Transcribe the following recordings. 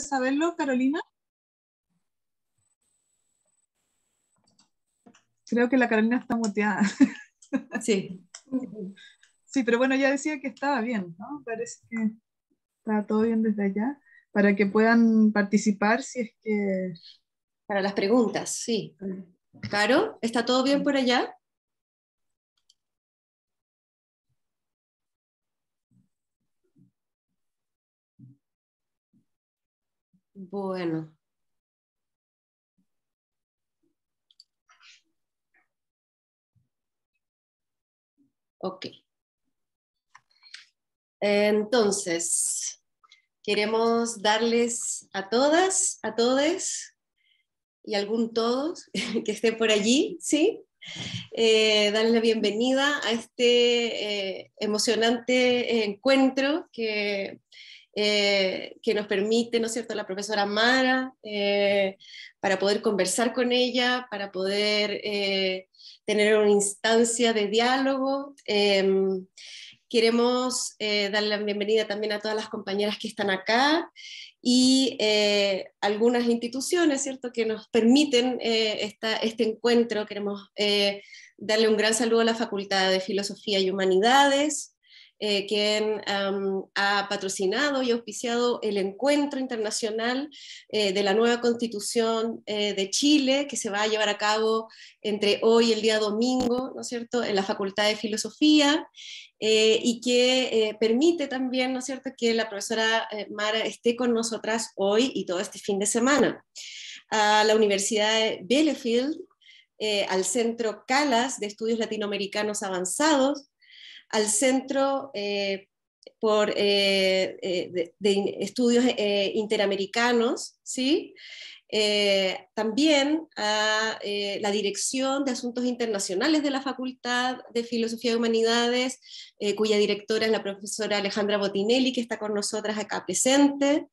saberlo, Carolina? Creo que la Carolina está muteada. Sí. Sí, pero bueno, ya decía que estaba bien, ¿no? Parece que está todo bien desde allá, para que puedan participar si es que... Para las preguntas, sí. Caro, ¿está todo bien por allá? Bueno. Ok. Entonces, queremos darles a todas, a todos y algún todos que estén por allí, ¿sí? Eh, darles la bienvenida a este eh, emocionante encuentro que, eh, que nos permite, ¿no es cierto?, la profesora Mara, para poder conversar con ella, para poder tener una instancia de diálogo. Em, queremos eh, darle la bienvenida también a todas las compañeras que están acá y eh, algunas instituciones, ¿cierto?, que nos permiten eh, este encuentro. Queremos darle un gran saludo a la Facultad de Filosofía y Humanidades, eh, quien ha patrocinado y auspiciado el encuentro internacional eh, de la nueva constitución eh, de Chile, que se va a llevar a cabo entre hoy y el día domingo, ¿no es cierto?, en la Facultad de Filosofía, y que permite también, ¿no es cierto?, que la profesora Mara esté con nosotras hoy y todo este fin de semana. A la Universidad de Bielefeld, al Centro Calas de Estudios Latinoamericanos Avanzados, al Centro eh, por, eh, eh, de, Estudios Interamericanos, ¿sí? También a la Dirección de Asuntos Internacionales de la Facultad de Filosofía y Humanidades, cuya directora es la profesora Alejandra Botinelli, que está con nosotras acá presente.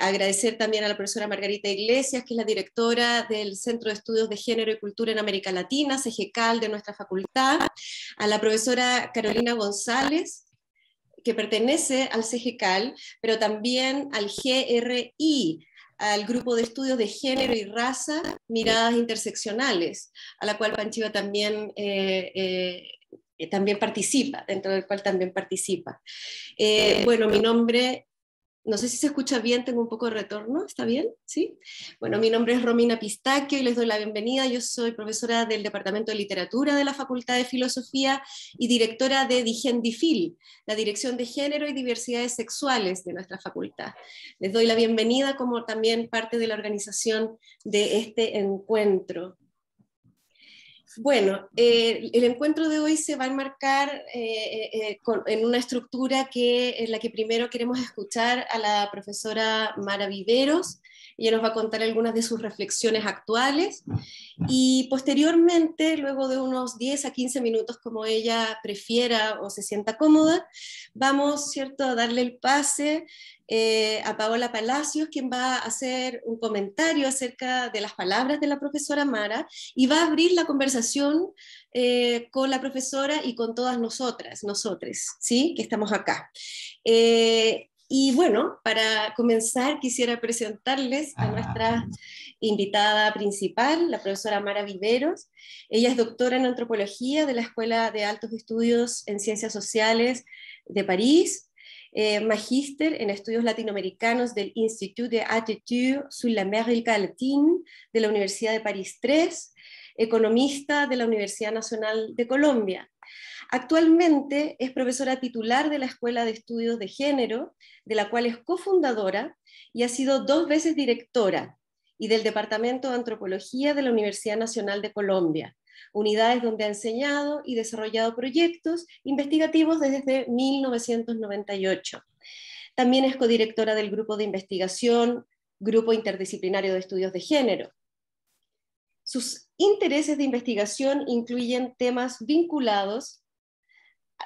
agradecer también a la profesora Margarita Iglesias, que es la directora del Centro de Estudios de Género y Cultura en América Latina, CGCAL de nuestra facultad a la profesora Carolina González, que pertenece al CGCAL, pero también al GRI, al Grupo de Estudios de Género y Raza, Miradas Interseccionales, a la cual Panchiva también, eh, eh, también participa, dentro del cual también participa. Eh, bueno, mi nombre no sé si se escucha bien, tengo un poco de retorno, ¿está bien? ¿Sí? Bueno, mi nombre es Romina Pistaquio y les doy la bienvenida. Yo soy profesora del Departamento de Literatura de la Facultad de Filosofía y directora de Digendifil, la Dirección de Género y Diversidades Sexuales de nuestra facultad. Les doy la bienvenida como también parte de la organización de este encuentro. Bueno, eh, el encuentro de hoy se va a enmarcar eh, eh, en una estructura que, en la que primero queremos escuchar a la profesora Mara Viveros, ella nos va a contar algunas de sus reflexiones actuales y posteriormente, luego de unos 10 a 15 minutos como ella prefiera o se sienta cómoda, vamos ¿cierto? a darle el pase eh, a Paola Palacios, quien va a hacer un comentario acerca de las palabras de la profesora Mara y va a abrir la conversación eh, con la profesora y con todas nosotras, nosotres, ¿sí? que estamos acá. Eh, y bueno, para comenzar quisiera presentarles a nuestra invitada principal, la profesora Mara Viveros. Ella es doctora en antropología de la Escuela de Altos Estudios en Ciencias Sociales de París, eh, magíster en estudios latinoamericanos del Institut de Attitude sur l'Amérique latine de la Universidad de París III, economista de la Universidad Nacional de Colombia. Actualmente es profesora titular de la Escuela de Estudios de Género, de la cual es cofundadora y ha sido dos veces directora, y del Departamento de Antropología de la Universidad Nacional de Colombia, unidades donde ha enseñado y desarrollado proyectos investigativos desde 1998. También es codirectora del Grupo de Investigación, Grupo Interdisciplinario de Estudios de Género. Sus intereses de investigación incluyen temas vinculados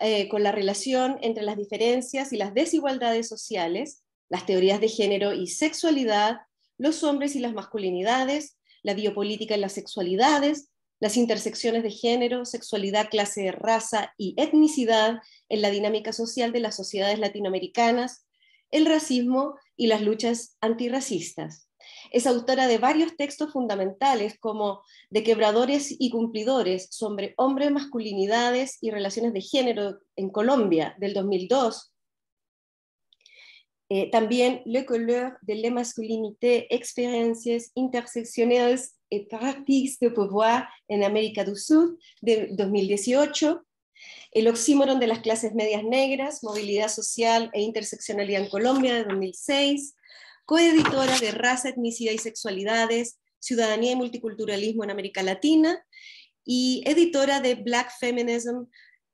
eh, con la relación entre las diferencias y las desigualdades sociales, las teorías de género y sexualidad, los hombres y las masculinidades, la biopolítica y las sexualidades, las intersecciones de género, sexualidad, clase, raza y etnicidad en la dinámica social de las sociedades latinoamericanas, el racismo y las luchas antirracistas. Es autora de varios textos fundamentales como De quebradores y cumplidores sobre hombres, masculinidades y relaciones de género en Colombia del 2002. Eh, también Le couleur de la masculinité, experiencias interseccionales et pratiques de pouvoir en América del Sur de 2018. El oxímoron de las clases medias negras, movilidad social e interseccionalidad en Colombia de 2006, coeditora de Raza, Etnicidad y Sexualidades, Ciudadanía y Multiculturalismo en América Latina y editora de Black Feminism,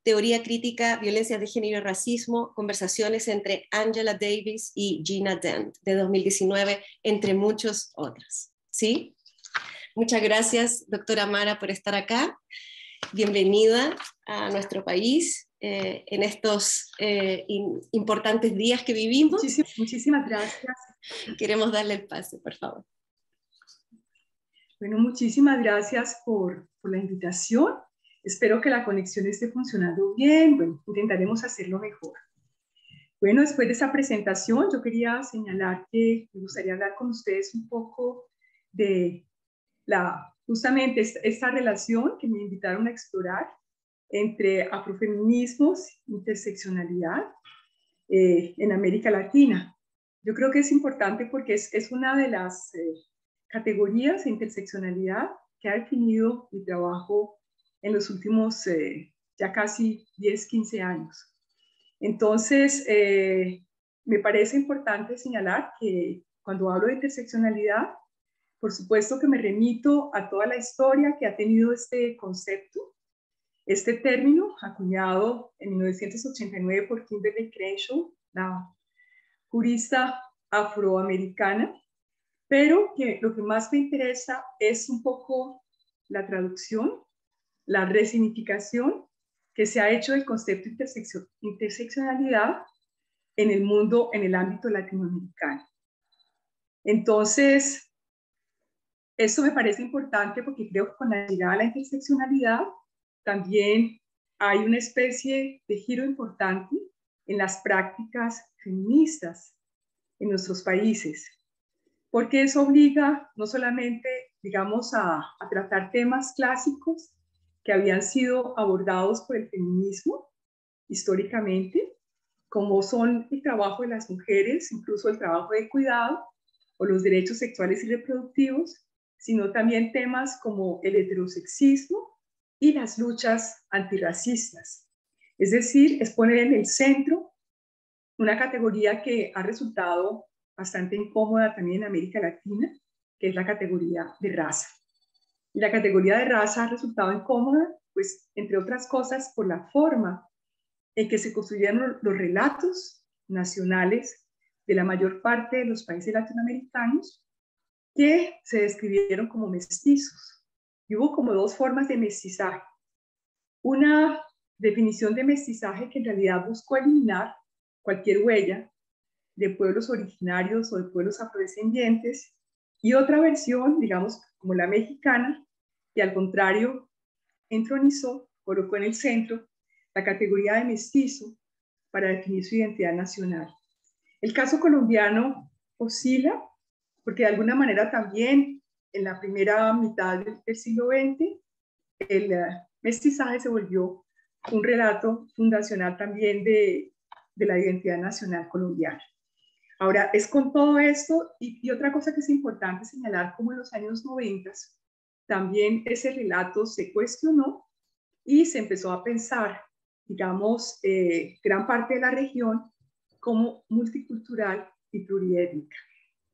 Teoría Crítica, Violencia de Género y Racismo, conversaciones entre Angela Davis y Gina Dent de 2019, entre muchos otros. ¿Sí? Muchas gracias, doctora Mara, por estar acá bienvenida a nuestro país eh, en estos eh, importantes días que vivimos. Muchísimas, gracias. Queremos darle el pase, por favor. Bueno, muchísimas gracias por, por la invitación. Espero que la conexión esté funcionando bien. Bueno, intentaremos hacerlo mejor. Bueno, después de esa presentación, yo quería señalar que me gustaría hablar con ustedes un poco de la justamente esta, relación que me invitaron a explorar entre afrofeminismos, interseccionalidad eh, en América Latina. Yo creo que es importante porque es, es una de las eh, categorías de interseccionalidad que ha definido mi trabajo en los últimos eh, ya casi 10, 15 años. Entonces, me parece importante señalar que cuando hablo de interseccionalidad, por supuesto que me remito a toda la historia que ha tenido este concepto, este término acuñado en 1989 por Kimberly Crenshaw, la jurista afroamericana, pero que lo que más me interesa es un poco la traducción, la resignificación que se ha hecho del concepto de interseccionalidad en el mundo, en el ámbito latinoamericano. Entonces, esto me parece importante porque creo que con la llegada a la interseccionalidad también hay una especie de giro importante en las prácticas feministas en nuestros países, porque eso obliga no solamente, digamos, a, a tratar temas clásicos que habían sido abordados por el feminismo históricamente, como son el trabajo de las mujeres, incluso el trabajo de cuidado o los derechos sexuales y reproductivos, sino también temas como el heterosexismo y las luchas antirracistas. Es decir, es poner en el centro una categoría que ha resultado bastante incómoda también en América Latina, que es la categoría de raza. Y la categoría de raza ha resultado incómoda, pues, entre otras cosas, por la forma en que se construyeron los relatos nacionales de la mayor parte de los países latinoamericanos que se describieron como mestizos. Y hubo como dos formas de mestizaje. Una definición de mestizaje que en realidad buscó eliminar cualquier huella de pueblos originarios o de pueblos afrodescendientes, y otra versión, digamos, como la mexicana, que al contrario entronizó, colocó en el centro la categoría de mestizo para definir su identidad nacional. El caso colombiano oscila porque de alguna manera también en la primera mitad del, siglo XX el eh, mestizaje se volvió un relato fundacional también de, de, la identidad nacional colombiana. Ahora, es con todo esto, y, otra cosa que es importante señalar, como en los años 90, también ese relato se cuestionó y se empezó a pensar, digamos, eh, gran parte de la región como multicultural y pluriétnica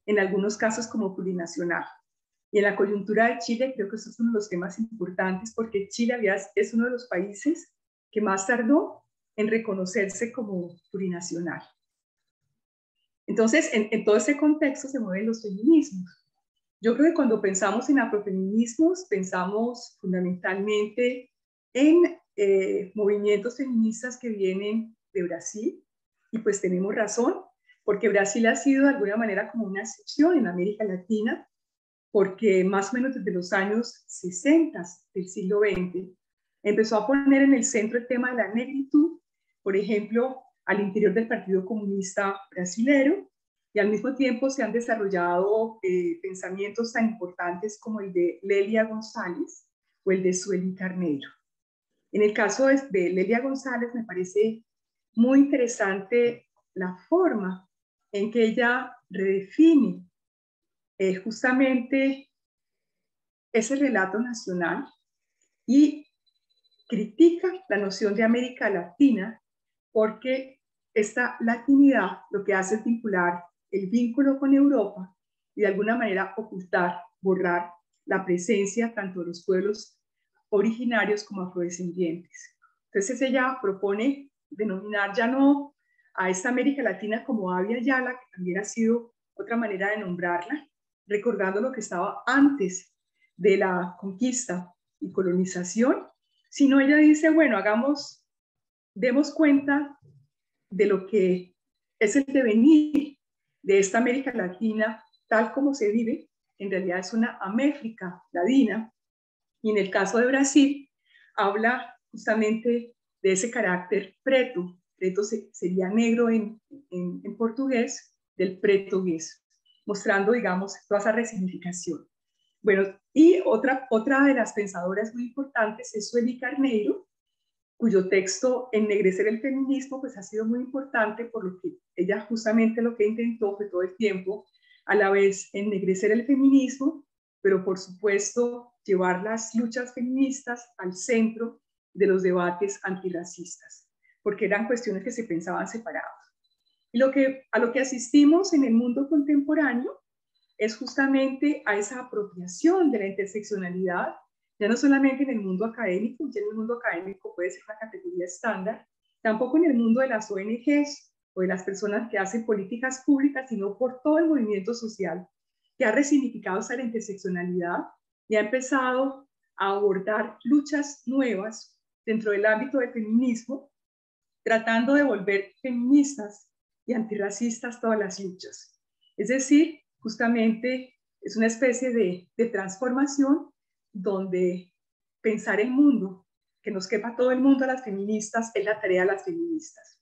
en algunos casos como plurinacional. Y en la coyuntura de Chile creo que eso es uno de los temas importantes porque Chile es uno de los países que más tardó en reconocerse como plurinacional. Entonces, en, todo ese contexto se mueven los feminismos. Yo creo que cuando pensamos en afrofeminismos, pensamos fundamentalmente en eh, movimientos feministas que vienen de Brasil, y pues tenemos razón, porque Brasil ha sido de alguna manera como una excepción en América Latina, porque más o menos desde los años 60 del siglo XX empezó a poner en el centro el tema de la negritud. Por ejemplo, al interior del Partido Comunista Brasilero y al mismo tiempo se han desarrollado eh, pensamientos tan importantes como el de Lelia González o el de Sueli Carneiro. En el caso de, Lelia González me parece muy interesante la forma en que ella redefine eh, justamente ese relato nacional y critica la noción de América Latina porque esta latinidad lo que hace es vincular el vínculo con Europa y de alguna manera ocultar, borrar la presencia tanto de los pueblos originarios como afrodescendientes. Entonces ella propone denominar ya no a esta América Latina como Avia Yala, que también ha sido otra manera de nombrarla, recordando lo que estaba antes de la conquista y colonización, sino ella dice, bueno, hagamos, demos cuenta de lo que es el devenir de esta América Latina tal como se vive, en realidad es una América Latina, y en el caso de Brasil, habla justamente de ese carácter preto, preto sería negro en, en, portugués, del portugués, mostrando, digamos, toda esa resignificación. Bueno, y otra, otra de las pensadoras muy importantes es Sueli Carneiro, cuyo texto Ennegrecer el feminismo pues ha sido muy importante por lo que ella justamente lo que intentó fue todo el tiempo a la vez ennegrecer el feminismo, pero por supuesto llevar las luchas feministas al centro de los debates antirracistas, porque eran cuestiones que se pensaban separadas. Y lo que, a lo que asistimos en el mundo contemporáneo es justamente a esa apropiación de la interseccionalidad ya no solamente en el mundo académico, ya en el mundo académico puede ser una categoría estándar, tampoco en el mundo de las ONGs o de las personas que hacen políticas públicas, sino por todo el movimiento social que ha resignificado esa interseccionalidad y ha empezado a abordar luchas nuevas dentro del ámbito del feminismo, tratando de volver feministas y antirracistas todas las luchas. Es decir, justamente es una especie de, transformación donde pensar el mundo, que nos quepa todo el mundo a las feministas, es la tarea de las feministas.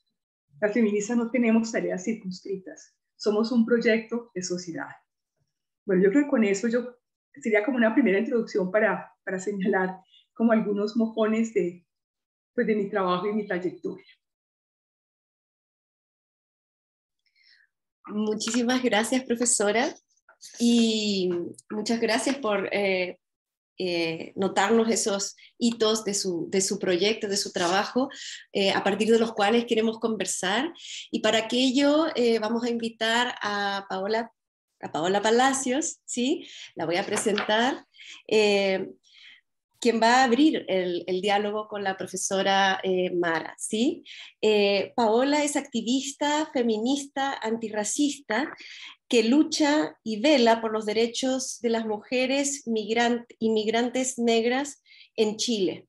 Las feministas no tenemos tareas circunscritas, somos un proyecto de sociedad. Bueno, yo creo que con eso yo sería como una primera introducción para, para señalar como algunos mojones de, pues, de mi trabajo y mi trayectoria. Muchísimas gracias, profesora. Y muchas gracias por eh, eh, notarnos esos hitos de su, de su, proyecto, de su trabajo, eh, a partir de los cuales queremos conversar. Y para aquello vamos a invitar a Paola, a Paola Palacios, ¿sí? la voy a presentar, quien va a abrir el, diálogo con la profesora Mara. ¿sí? Paola es activista, feminista, antirracista que lucha y vela por los derechos de las mujeres inmigrantes negras en Chile.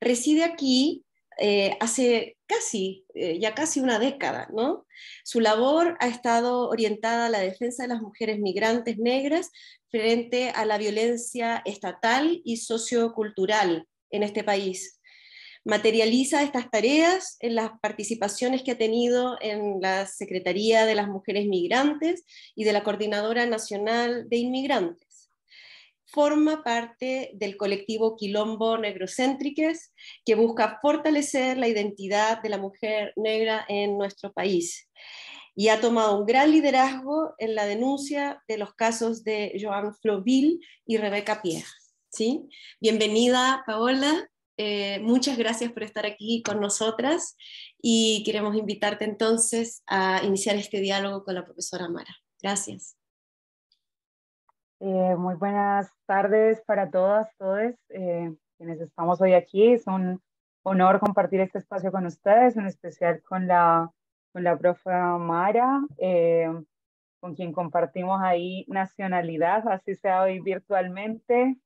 Reside aquí eh, hace casi, eh, ya casi una década, ¿no? Su labor ha estado orientada a la defensa de las mujeres migrantes negras frente a la violencia estatal y sociocultural en este país materializa estas tareas en las participaciones que ha tenido en la Secretaría de las Mujeres Migrantes y de la Coordinadora Nacional de Inmigrantes. Forma parte del colectivo Quilombo Negrocéntriques, que busca fortalecer la identidad de la mujer negra en nuestro país y ha tomado un gran liderazgo en la denuncia de los casos de Joan Floville y Rebeca Pierre. ¿sí? Bienvenida, Paola. Eh, muchas gracias por estar aquí con nosotras y queremos invitarte entonces a iniciar este diálogo con la profesora Mara. Gracias. Eh, muy buenas tardes para todas, todos eh, quienes estamos hoy aquí. Es un honor compartir este espacio con ustedes, en especial con la, con la profe Mara, con quien compartimos ahí nacionalidad, así sea hoy virtualmente.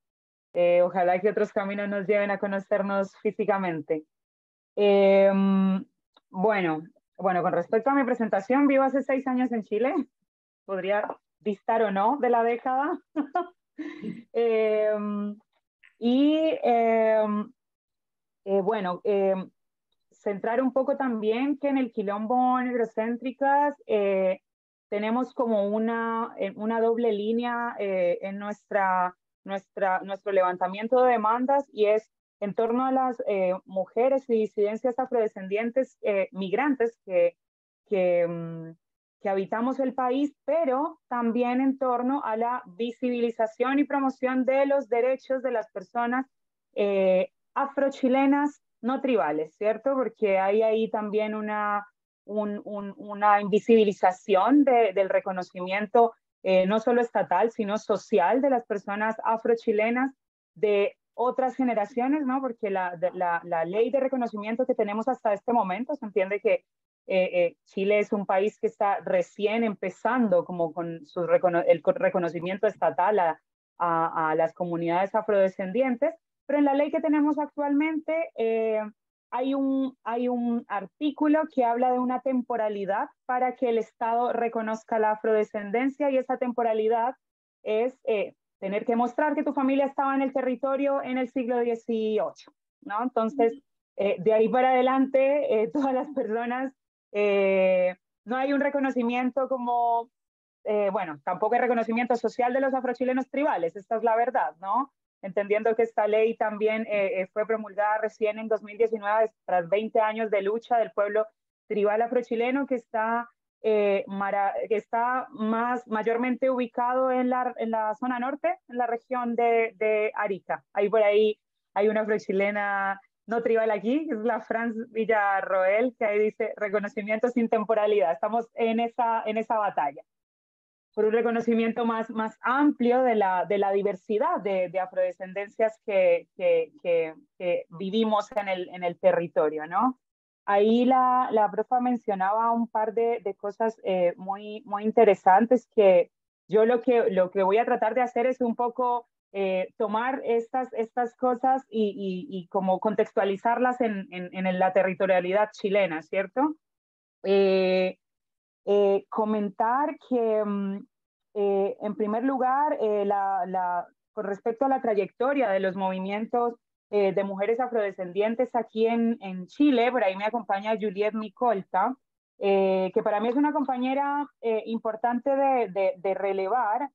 Eh, ojalá que otros caminos nos lleven a conocernos físicamente. Em, bueno, bueno, con respecto a mi presentación, vivo hace seis años en Chile. Podría distar o no de la década. Em, y em, eh, bueno, centrar un poco también que en el quilombo negrocéntricas eh, tenemos como una, una doble línea en nuestra, nuestra, nuestro levantamiento de demandas y es en torno a las mujeres y disidencias afrodescendientes migrantes que, que, que habitamos el país, pero también en torno a la visibilización y promoción de los derechos de las personas eh, afrochilenas no tribales, ¿cierto? Porque hay ahí también una, una invisibilización del reconocimiento eh, no solo estatal, sino social de las personas afrochilenas de otras generaciones, ¿no? Porque la, la, la, ley de reconocimiento que tenemos hasta este momento, se entiende que eh, eh, Chile es un país que está recién empezando como con su el reconocimiento estatal a, a, las comunidades afrodescendientes, pero en la ley que tenemos actualmente eh, hay, un, hay un artículo que habla de una temporalidad para que el Estado reconozca la afrodescendencia y esa temporalidad es tener que mostrar que tu familia estaba en el territorio en el siglo XVIII, ¿no? Entonces, de ahí para adelante, todas las personas eh, no hay un reconocimiento como, eh, bueno, tampoco hay reconocimiento social de los afrochilenos tribales, esta es la verdad, ¿no? Entendiendo que esta ley también eh, fue promulgada recién en 2019, tras 20 años de lucha del pueblo tribal afrochileno que está, que está más, mayormente ubicado en la, en la zona norte, en la región de, de Arica. Ahí por ahí hay una afrochilena no tribal aquí, que es la Franz Villarroel, que ahí dice reconocimiento sin temporalidad. Estamos en esa, en esa batalla por un reconocimiento más, más amplio de la, de la diversidad de, de afrodescendencias que, que, que, vivimos en el, en el territorio, ¿no? Ahí la, la profa mencionaba un par de, de cosas eh, muy, muy interesantes que yo lo que, lo que voy a tratar de hacer es un poco eh, tomar estas, estas cosas y, y, como contextualizarlas en, en, la territorialidad chilena, ¿cierto? Eh, eh, comentar que, mm, en primer lugar, la, la, con respecto a la trayectoria de los movimientos de mujeres afrodescendientes aquí en, en, Chile, por ahí me acompaña Juliette Micolta, que para mí es una compañera importante de, de, de relevar,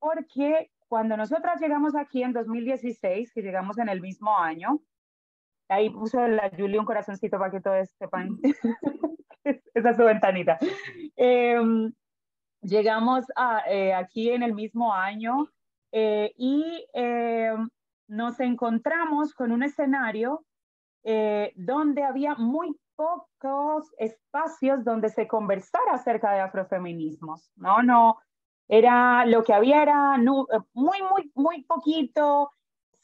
porque cuando nosotras llegamos aquí en 2016, que llegamos en el mismo año, ahí puso la Julia un corazoncito para que todos sepan. Esa es su ventanita. Em, llegamos a, eh, aquí en el mismo año eh, y em, nos encontramos con un escenario eh, donde había muy pocos espacios donde se conversara acerca de afrofeminismos, ¿no? No, era, lo que había era muy, muy, muy poquito.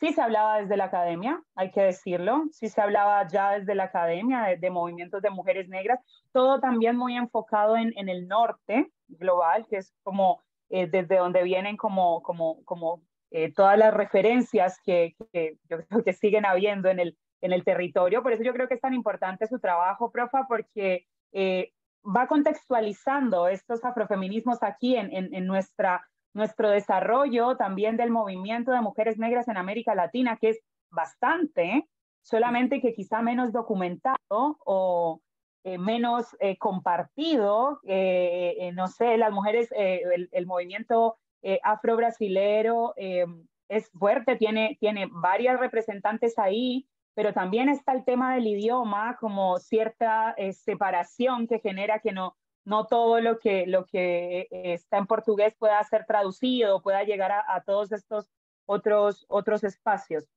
Sí se hablaba desde la academia, hay que decirlo. Sí se hablaba ya desde la academia de, movimientos de mujeres negras. Todo también muy enfocado en, el norte global, que es como eh, desde donde vienen como, como, como eh, todas las referencias que, que, siguen habiendo en el, en el territorio. Por eso yo creo que es tan importante su trabajo, profa, porque eh, va contextualizando estos afrofeminismos aquí en, en, nuestra, nuestro desarrollo también del movimiento de mujeres negras en América Latina, que es bastante, solamente que quizá menos documentado o eh, menos eh, compartido. Eh, no sé, las mujeres, el, el, movimiento afro-brasilero es fuerte, tiene, tiene varias representantes ahí, pero también está el tema del idioma como cierta eh, separación que genera que no, no todo lo que, lo que eh, está en portugués pueda ser traducido, pueda llegar a, todos estos otros, otros espacios.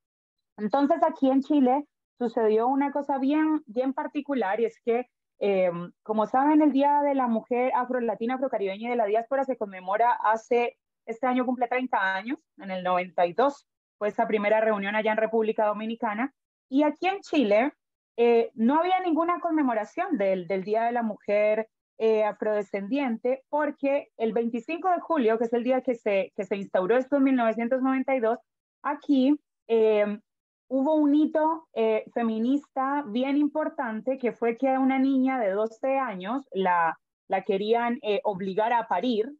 Entonces aquí en Chile sucedió una cosa bien, bien particular y es que, em, como saben, el Día de la Mujer Afro-Latina, Afro-Caribeña y de la Diáspora se conmemora hace, este año cumple 30 años, en el 92, fue esa primera reunión allá en República Dominicana, y aquí en Chile eh, no había ninguna conmemoración del, del Día de la Mujer eh, afrodescendiente porque el 25 de julio, que es el día que se, que se instauró esto en 1992, aquí eh, hubo un hito feminista bien importante que fue que a una niña de 12 años la, la querían obligar a parir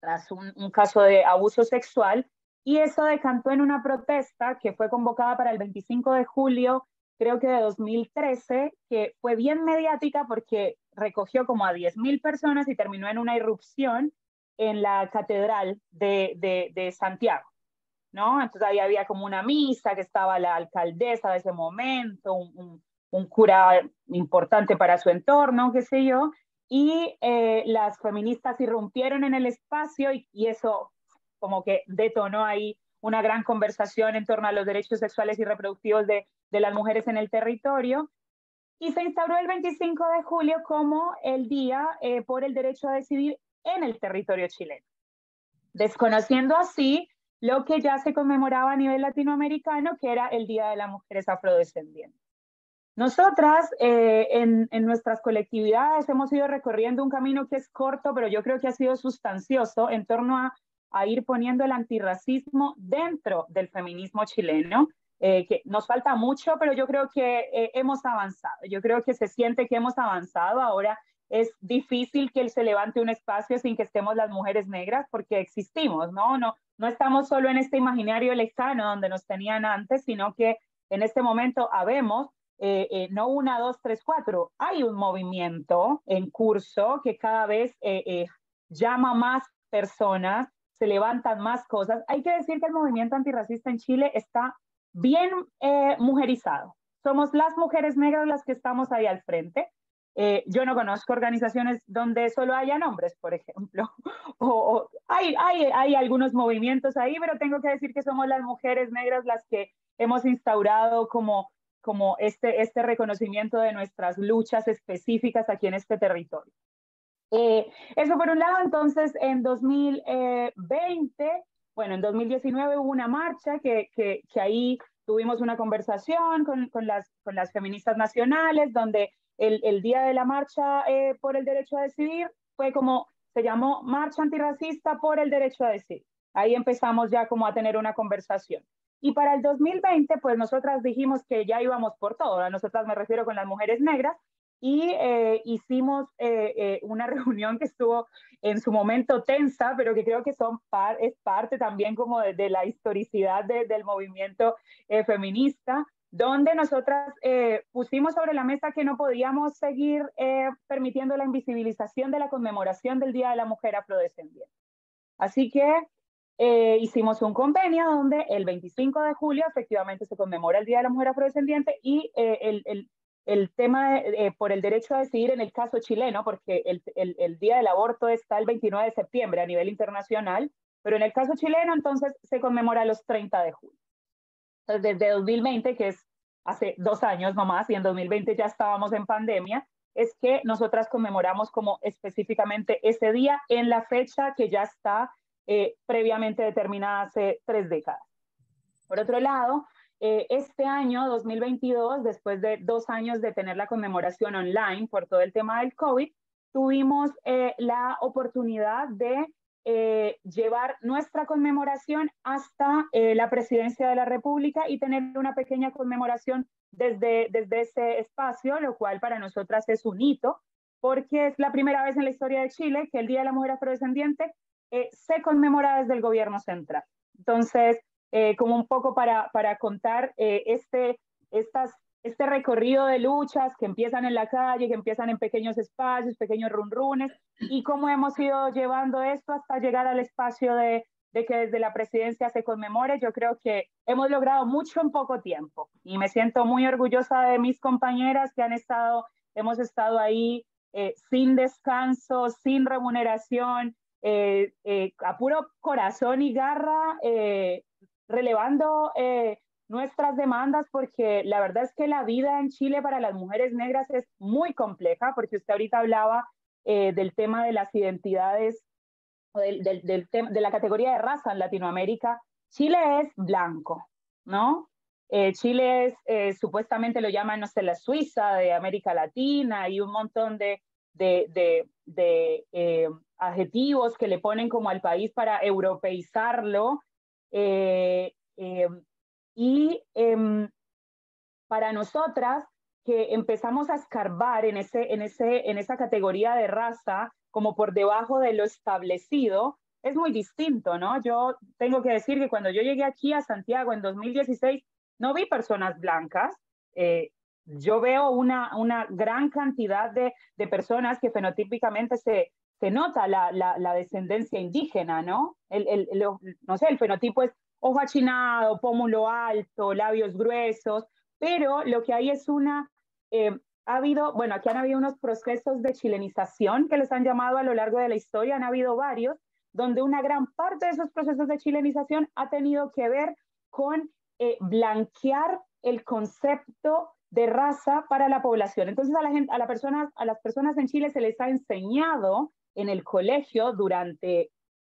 tras un, un caso de abuso sexual y eso decantó en una protesta que fue convocada para el 25 de julio creo que de 2013, que fue bien mediática porque recogió como a 10.000 personas y terminó en una irrupción en la catedral de, de, de Santiago. ¿no? Entonces ahí había como una misa que estaba la alcaldesa de ese momento, un, un, cura importante para su entorno, qué sé yo, y eh, las feministas irrumpieron en el espacio y, y, eso como que detonó ahí una gran conversación en torno a los derechos sexuales y reproductivos de, de las mujeres en el territorio. Y se instauró el 25 de julio como el Día eh, por el Derecho a Decidir en el territorio chileno, desconociendo así lo que ya se conmemoraba a nivel latinoamericano, que era el Día de las Mujeres Afrodescendientes. Nosotras eh, en, en, nuestras colectividades hemos ido recorriendo un camino que es corto, pero yo creo que ha sido sustancioso en torno a, a ir poniendo el antirracismo dentro del feminismo chileno, eh, que nos falta mucho, pero yo creo que eh, hemos avanzado. Yo creo que se siente que hemos avanzado. Ahora es difícil que se levante un espacio sin que estemos las mujeres negras porque existimos, ¿no? No, no estamos solo en este imaginario lejano donde nos tenían antes, sino que en este momento habemos, eh, eh, no una, dos, tres, cuatro, hay un movimiento en curso que cada vez eh, llama más personas, se levantan más cosas. Hay que decir que el movimiento antirracista en Chile está bien mujerizado. Somos las mujeres negras las que estamos ahí al frente. Eh, yo no conozco organizaciones donde solo haya hombres, por ejemplo. O, hay, hay, hay algunos movimientos ahí, pero tengo que decir que somos las mujeres negras las que hemos instaurado como, como este, este reconocimiento de nuestras luchas específicas aquí en este territorio. Eh, eso por un lado, entonces en 2020, bueno, en 2019 hubo una marcha que, que, ahí tuvimos una conversación con, con, las, con las feministas nacionales, donde el, el día de la marcha eh, por el derecho a decidir fue como, se llamó Marcha Antirracista por el Derecho a Decidir. Ahí empezamos ya como a tener una conversación. Y para el 2020, pues nosotras dijimos que ya íbamos por todo. A nosotras me refiero con las mujeres negras y eh, hicimos eh, eh, una reunión que estuvo en su momento tensa, pero que creo que son es parte también como de, la historicidad de, del movimiento feminista, donde nosotras pusimos sobre la mesa que no podíamos seguir permitiendo la invisibilización de la conmemoración del Día de la Mujer Afrodescendiente. Así que hicimos un convenio donde el 25 de julio efectivamente se conmemora el Día de la Mujer Afrodescendiente y eh, el, el, tema por el derecho a decidir en el caso chileno, porque el, el Día del Aborto está el 29 de septiembre a nivel internacional, pero en el caso chileno entonces se conmemora los 30 de julio desde 2020, que es hace dos años nomás, y en 2020 ya estábamos en pandemia, es que nosotras conmemoramos como específicamente ese día en la fecha que ya está eh, previamente determinada hace tres décadas. Por otro lado, eh, este año 2022, después de dos años de tener la conmemoración online por todo el tema del COVID, tuvimos eh, la oportunidad de eh, llevar nuestra conmemoración hasta eh, la presidencia de la República y tener una pequeña conmemoración desde, desde ese espacio, lo cual para nosotras es un hito, porque es la primera vez en la historia de Chile que el Día de la Mujer Afrodescendiente eh, se conmemora desde el gobierno central. Entonces, eh, como un poco para, para contar eh, este, estas este recorrido de luchas que empiezan en la calle, que empiezan en pequeños espacios, pequeños runrunes, y cómo hemos ido llevando esto hasta llegar al espacio de, de que desde la presidencia se conmemore. Yo creo que hemos logrado mucho en poco tiempo y me siento muy orgullosa de mis compañeras que han estado, hemos estado ahí eh, sin descanso, sin remuneración, eh, eh, a puro corazón y garra, eh, relevando eh, nuestras demandas porque la verdad es que la vida en Chile para las mujeres negras es muy compleja, porque usted ahorita hablaba eh, del tema de las identidades, del, del, del de la categoría de raza en Latinoamérica. Chile es blanco, ¿no? Eh, Chile es, supuestamente lo llaman, no sé, la Suiza de América Latina y un montón de, de, de, adjetivos que le ponen como al país para europeizarlo. Eh, eh, y eh, para nosotras, que empezamos a escarbar en, ese, en, ese, en esa categoría de raza, como por debajo de lo establecido, es muy distinto, ¿no? Yo tengo que decir que cuando yo llegué aquí a Santiago en 2016, no vi personas blancas, eh, yo veo una, una gran cantidad de, de personas que fenotípicamente se, se nota la, la, la, descendencia indígena, ¿no? El, el, no sé, el fenotipo es ojo achinado, pómulo alto, labios gruesos, pero lo que hay es una, eh, ha habido, bueno, aquí han habido unos procesos de chilenización que les han llamado a lo largo de la historia, han habido varios, donde una gran parte de esos procesos de chilenización ha tenido que ver con eh, blanquear el concepto de raza para la población. Entonces a, la gente, a, la persona, a las personas en Chile se les ha enseñado en el colegio durante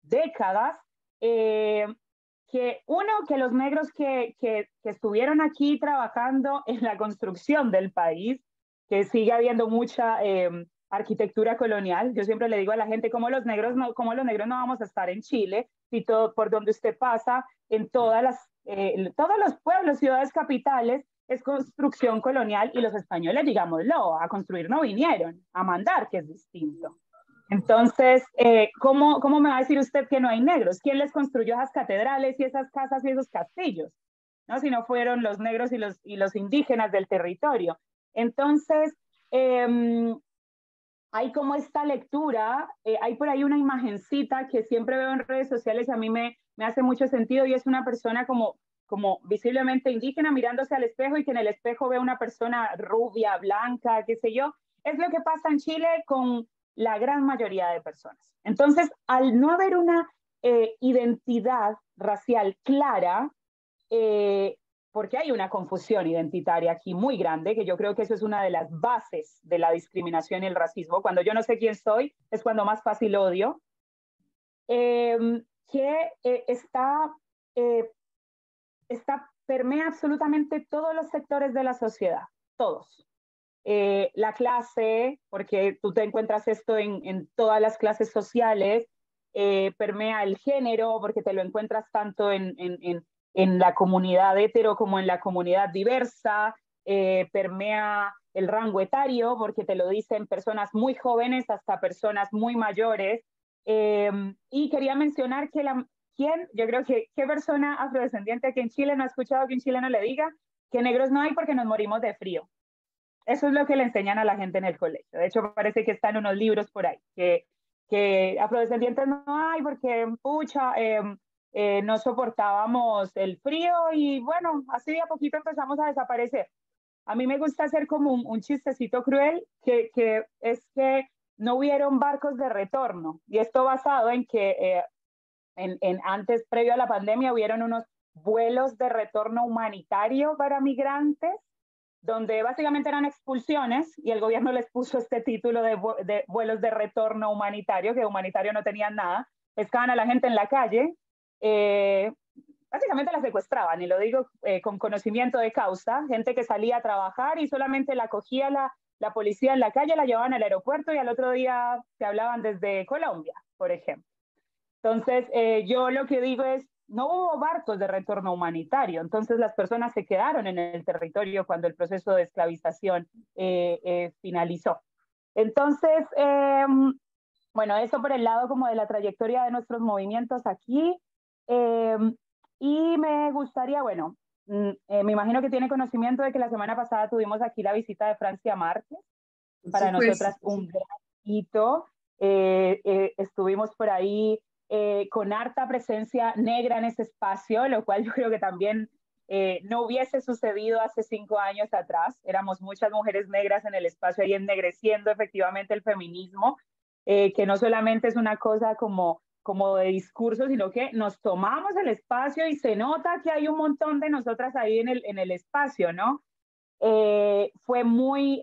décadas eh, que uno, que los negros que, que, estuvieron aquí trabajando en la construcción del país, que sigue habiendo mucha em, arquitectura colonial. Yo siempre le digo a la gente, como los negros no, como los negros no vamos a estar en Chile, y todo por donde usted pasa, en todas las, eh, todos los pueblos, ciudades capitales, es construcción colonial y los españoles, digámoslo, a construir no vinieron, a mandar, que es distinto. Entonces, eh, ¿cómo, ¿cómo me va a decir usted que no hay negros? ¿Quién les construyó esas catedrales y esas casas y esos castillos? ¿No? Si no fueron los negros y los, y los indígenas del territorio. Entonces, eh, hay como esta lectura, eh, hay por ahí una imagencita que siempre veo en redes sociales, a mí me, me hace mucho sentido y es una persona como como visiblemente indígena mirándose al espejo y que en el espejo ve una persona rubia, blanca, qué sé yo. Es lo que pasa en Chile con la gran mayoría de personas. Entonces, al no haber una eh, identidad racial clara, eh, porque hay una confusión identitaria aquí muy grande, que yo creo que eso es una de las bases de la discriminación y el racismo. Cuando yo no sé quién soy, es cuando más fácil odio. Em, que eh, está está, permea absolutamente todos los sectores de la sociedad, todos. Eh, la clase, porque tú te encuentras esto en, todas las clases sociales, eh, permea el género, porque te lo encuentras tanto en, la comunidad hetero como en la comunidad diversa, eh, permea el rango etario, porque te lo dicen personas muy jóvenes hasta personas muy mayores. y quería mencionar que la, ¿quién? Yo creo que qué persona afrodescendiente aquí en Chile no ha escuchado que un chileno le diga que negros no hay porque nos morimos de frío. Eso es lo que le enseñan a la gente en el colegio. De hecho, parece que están unos libros por ahí, que, que afrodescendientes no hay porque, pucha, em, eh, no soportábamos el frío y bueno, así de a poquito empezamos a desaparecer. A mí me gusta hacer como un, chistecito cruel, que, que, es que no hubieron barcos de retorno. Y esto basado en que eh, en, antes, previo a la pandemia, hubieron unos vuelos de retorno humanitario para migrantes, donde básicamente eran expulsiones y el gobierno les puso este título de, vuelos de retorno humanitario, que humanitario no tenían nada, pescaban a la gente en la calle, eh, básicamente la secuestraban, y lo digo eh, con conocimiento de causa, gente que salía a trabajar y solamente la cogía la, la policía en la calle, la llevaban al aeropuerto y al otro día se hablaban desde Colombia, por ejemplo. Entonces, eh, yo lo que digo es, no hubo barcos de retorno humanitario, entonces las personas se quedaron en el territorio cuando el proceso de esclavización eh, eh, finalizó. Entonces, em, bueno, eso por el lado como de la trayectoria de nuestros movimientos aquí. Em, y me gustaría, bueno, mm, me imagino que tiene conocimiento de que la semana pasada tuvimos aquí la visita de Francia Márquez, para pues. nosotras un gran hito. estuvimos por ahí eh, con harta presencia negra en ese espacio, lo cual yo creo que también eh, no hubiese sucedido hace cinco años atrás. Éramos muchas mujeres negras en el espacio ahí ennegreciendo efectivamente el feminismo, eh, que no solamente es una cosa como, como de discurso, sino que nos tomamos el espacio y se nota que hay un montón de nosotras ahí en el, en el espacio, ¿no? fue muy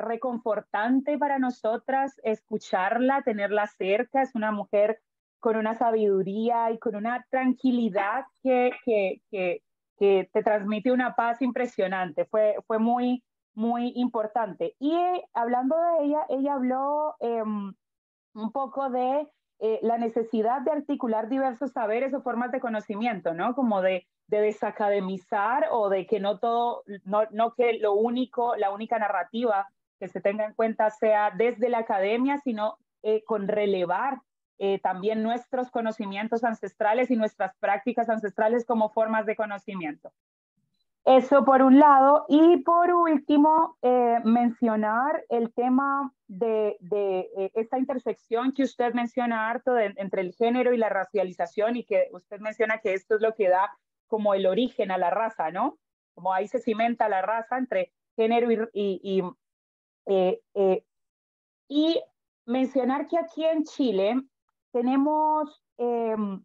reconfortante para nosotras escucharla, tenerla cerca. Es una mujer con una sabiduría y con una tranquilidad que, que, que, que te transmite una paz impresionante. Fue, fue muy, muy importante. Y hablando de ella, ella habló em, un poco de eh, la necesidad de articular diversos saberes o formas de conocimiento, ¿no? Como de, de desacademizar o de que no todo, no, no que lo único, la única narrativa que se tenga en cuenta sea desde la academia, sino eh, con relevar eh, también nuestros conocimientos ancestrales y nuestras prácticas ancestrales como formas de conocimiento. Eso por un lado. Y por último, eh, mencionar el tema de, de esta intersección que usted menciona harto entre el género y la racialización y que usted menciona que esto es lo que da como el origen a la raza, ¿no? Como ahí se cimenta la raza entre género y, y, y, y mencionar que aquí en Chile tenemos em,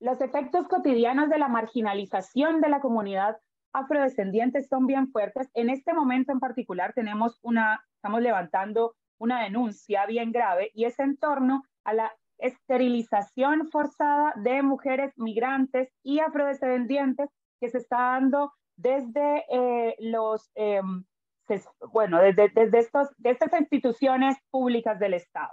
los efectos cotidianos de la marginalización de la comunidad afrodescendiente son bien fuertes. En este momento en particular tenemos una, estamos levantando una denuncia bien grave y es en torno a la esterilización forzada de mujeres migrantes y afrodescendientes que se está dando desde eh, los, em, bueno, desde, desde, estos, de estas instituciones públicas del Estado.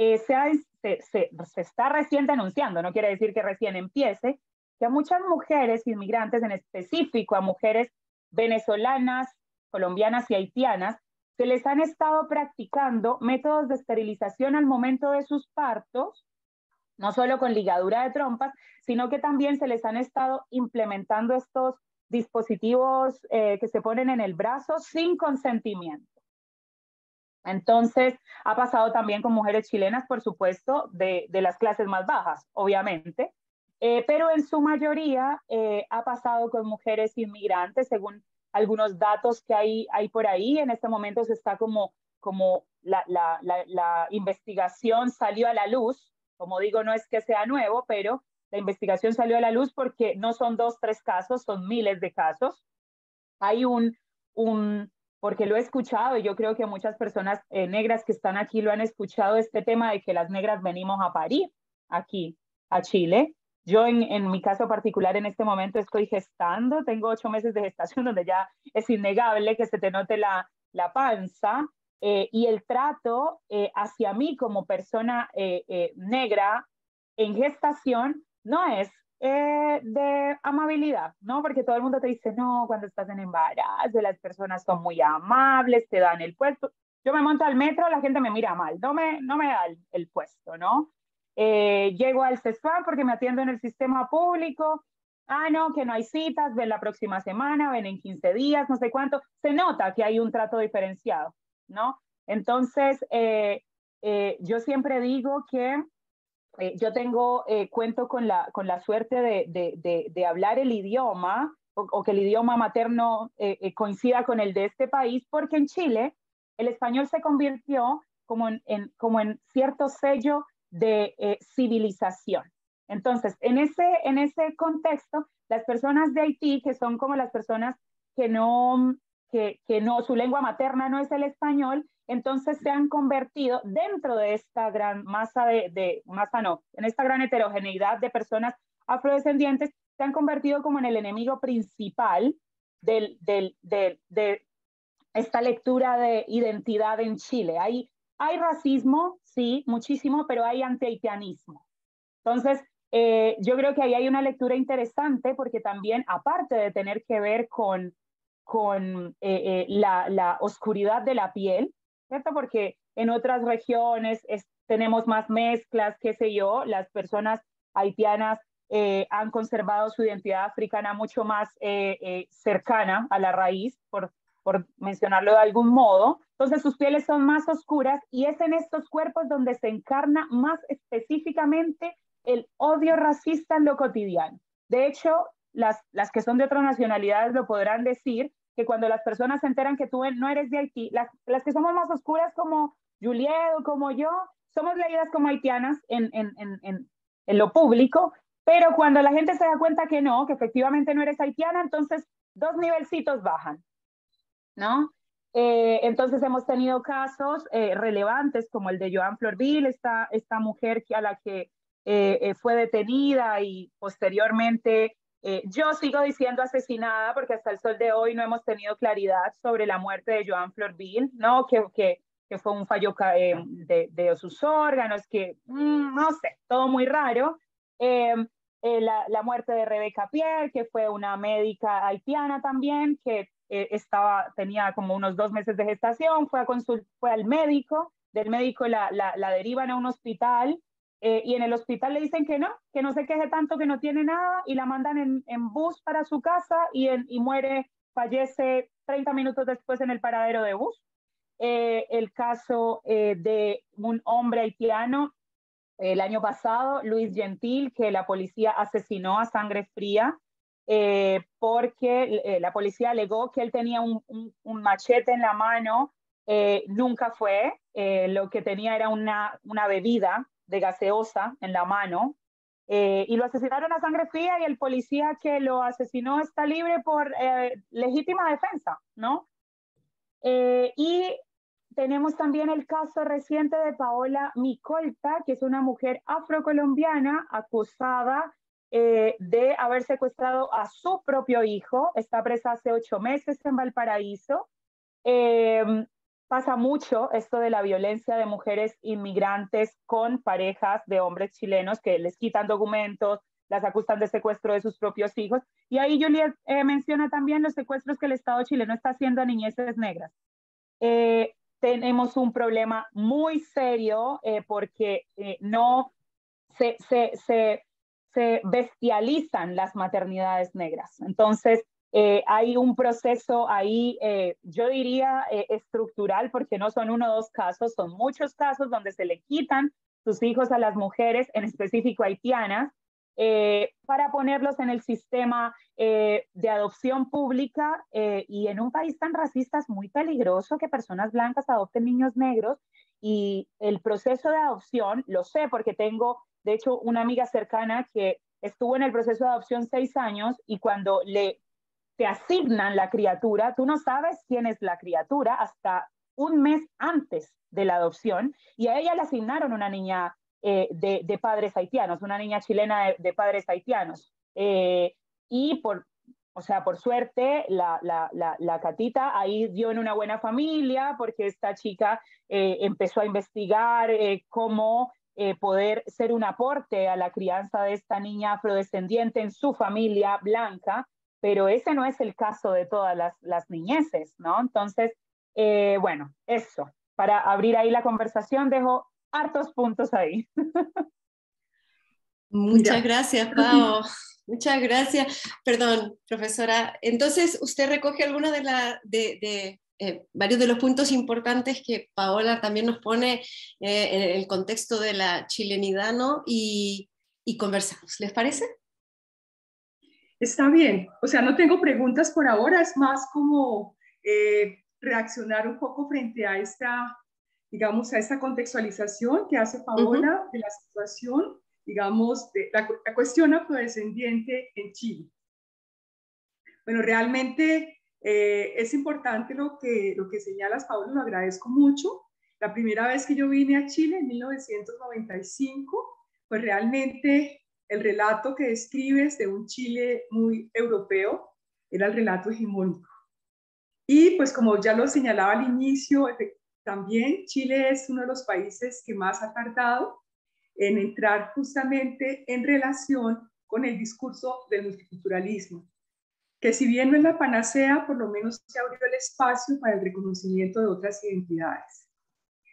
Eh, se, está recién denunciando, no quiere decir que recién empiece, que a muchas mujeres inmigrantes, en específico a mujeres venezolanas, colombianas y haitianas, se les han estado practicando métodos de esterilización al momento de sus partos, no solo con ligadura de trompas, sino que también se les han estado implementando estos dispositivos eh, que se ponen en el brazo sin consentimiento. Entonces, ha pasado también con mujeres chilenas, por supuesto, de, de las clases más bajas, obviamente, eh, pero en su mayoría eh, ha pasado con mujeres inmigrantes, según algunos datos que hay, hay por ahí. En este momento se está como, como la, la, la, la investigación salió a la luz, como digo, no es que sea nuevo, pero la investigación salió a la luz porque no son dos, tres casos, son miles de casos. Hay un, un porque lo he escuchado y yo creo que muchas personas eh, negras que están aquí lo han escuchado, este tema de que las negras venimos a parir aquí, a Chile. Yo en, mi caso particular en este momento estoy gestando, tengo ocho meses de gestación donde ya es innegable que se te note la, la panza eh, y el trato eh, hacia mí como persona negra en gestación no es eh, de amabilidad, ¿no? Porque todo el mundo te dice, no, cuando estás en embarazo, las personas son muy amables, te dan el puesto. Yo me monto al metro, la gente me mira mal, no me, no me da el, puesto, ¿no? Eh, llego al CESFAM porque me atiendo en el sistema público. Ah, no, que no hay citas, ven la próxima semana, ven en 15 días, no sé cuánto. Se nota que hay un trato diferenciado, ¿no? Entonces, eh, yo siempre digo que eh, yo tengo, eh, cuento con la, con la suerte de, de, de, hablar el idioma o, que el idioma materno eh, coincida con el de este país, porque en Chile el español se convirtió como en, en como en cierto sello de civilización. Entonces, en ese, en ese contexto, las personas de Haití, que son como las personas que no, que, que no, su lengua materna no es el español, entonces se han convertido dentro de esta gran masa de, masa no, en esta gran heterogeneidad de personas afrodescendientes, se han convertido como en el enemigo principal de esta lectura de identidad en Chile. Hay, racismo, sí, muchísimo, pero hay antihaitianismo. Entonces, eh, yo creo que ahí hay una lectura interesante porque también, aparte de tener que ver con, eh, eh, la oscuridad de la piel, ¿cierto? Porque en otras regiones tenemos más mezclas, qué sé yo, las personas haitianas eh, han conservado su identidad africana mucho más eh, eh, cercana a la raíz, por, por mencionarlo de algún modo. Entonces sus pieles son más oscuras y es en estos cuerpos donde se encarna más específicamente el odio racista en lo cotidiano. De hecho, las, las que son de otras nacionalidades lo podrán decir, que cuando las personas se enteran que tú no eres de Haití, las, las que somos más oscuras como Juliet o como yo, somos leídas como haitianas en, en, en, en, lo público, pero cuando la gente se da cuenta que no, que efectivamente no eres haitiana, entonces dos nivelcitos bajan, ¿no? Eh, entonces hemos tenido casos eh, relevantes como el de Joan Florville, esta, esta mujer a la que eh, fue detenida y posteriormente eh, yo sigo diciendo asesinada porque hasta el sol de hoy no hemos tenido claridad sobre la muerte de Joan Florville, ¿no? Que, que, que fue un fallo eh, de, de, sus órganos, que mm, no sé, todo muy raro. Eh, la, la, muerte de Rebeca Pierre, que fue una médica haitiana también, que estaba, tenía como unos dos meses de gestación, fue, a fue al médico, del médico la, la, la derivan a un hospital eh, y en el hospital le dicen que no, que no se queje tanto, que no tiene nada, y la mandan en, en bus para su casa y, y muere, fallece 30 minutos después en el paradero de bus. Eh, el caso eh, de un hombre haitiano el año pasado, Luis Gentil, que la policía asesinó a sangre fría porque la policía alegó que él tenía un, un, machete en la mano, nunca fue, lo que tenía era una, una bebida de gaseosa en la mano eh, y lo asesinaron a sangre fría y el policía que lo asesinó está libre por eh, legítima defensa, ¿no? Eh, y tenemos también el caso reciente de Paola Micolta, que es una mujer afrocolombiana acusada de haber secuestrado a su propio hijo. Está presa hace ocho meses en Valparaíso pasa mucho esto de la violencia de mujeres inmigrantes con parejas de hombres chilenos que les quitan documentos, las acusan de secuestro de sus propios hijos. Y ahí Juliet eh, menciona también los secuestros que el Estado chileno está haciendo a niñeces negras. Eh, tenemos un problema muy serio eh, porque no se, se, se, se bestializan las maternidades negras. Entonces, eh, hay un proceso ahí, eh, yo diría, eh, estructural, porque no son uno o dos casos, son muchos casos donde se le quitan sus hijos a las mujeres, en específico haitianas, para ponerlos en el sistema de adopción pública y en un país tan racista es muy peligroso que personas blancas adopten niños negros y el proceso de adopción, lo sé porque tengo, de hecho, una amiga cercana que estuvo en el proceso de adopción seis años y cuando le te asignan la criatura, tú no sabes quién es la criatura hasta un mes antes de la adopción y a ella le asignaron una niña eh, de, padres haitianos, una niña chilena de, padres haitianos. Eh, y por, o sea, por suerte, la, Catita ahí dio en una buena familia porque esta chica eh, empezó a investigar cómo poder ser un aporte a la crianza de esta niña afrodescendiente en su familia blanca pero ese no es el caso de todas las, las niñeces, ¿no? Entonces, eh, bueno, eso, para abrir ahí la conversación, dejo hartos puntos ahí. Muchas gracias, Pau. Muchas gracias. Perdón, profesora. Entonces, usted recoge algunos de, la, de, eh, varios de los puntos importantes que Paola también nos pone eh, en el contexto de la chilenidad, ¿no? Y, y conversamos. ¿Les parece? Está bien, o sea, no tengo preguntas por ahora, es más como eh, reaccionar un poco frente a esta, digamos, a esta contextualización que hace Paola de la situación, digamos, de la, cuestión afrodescendiente en Chile. Bueno, realmente eh, es importante lo que, lo que señalas, Paola, lo agradezco mucho. La primera vez que yo vine a Chile en 1995, pues realmente el relato que describes de un Chile muy europeo era el relato hegemónico. Y pues como ya lo señalaba al inicio, también Chile es uno de los países que más ha tardado en entrar justamente en relación con el discurso del multiculturalismo, que si bien no es la panacea, por lo menos se abrió el espacio para el reconocimiento de otras identidades.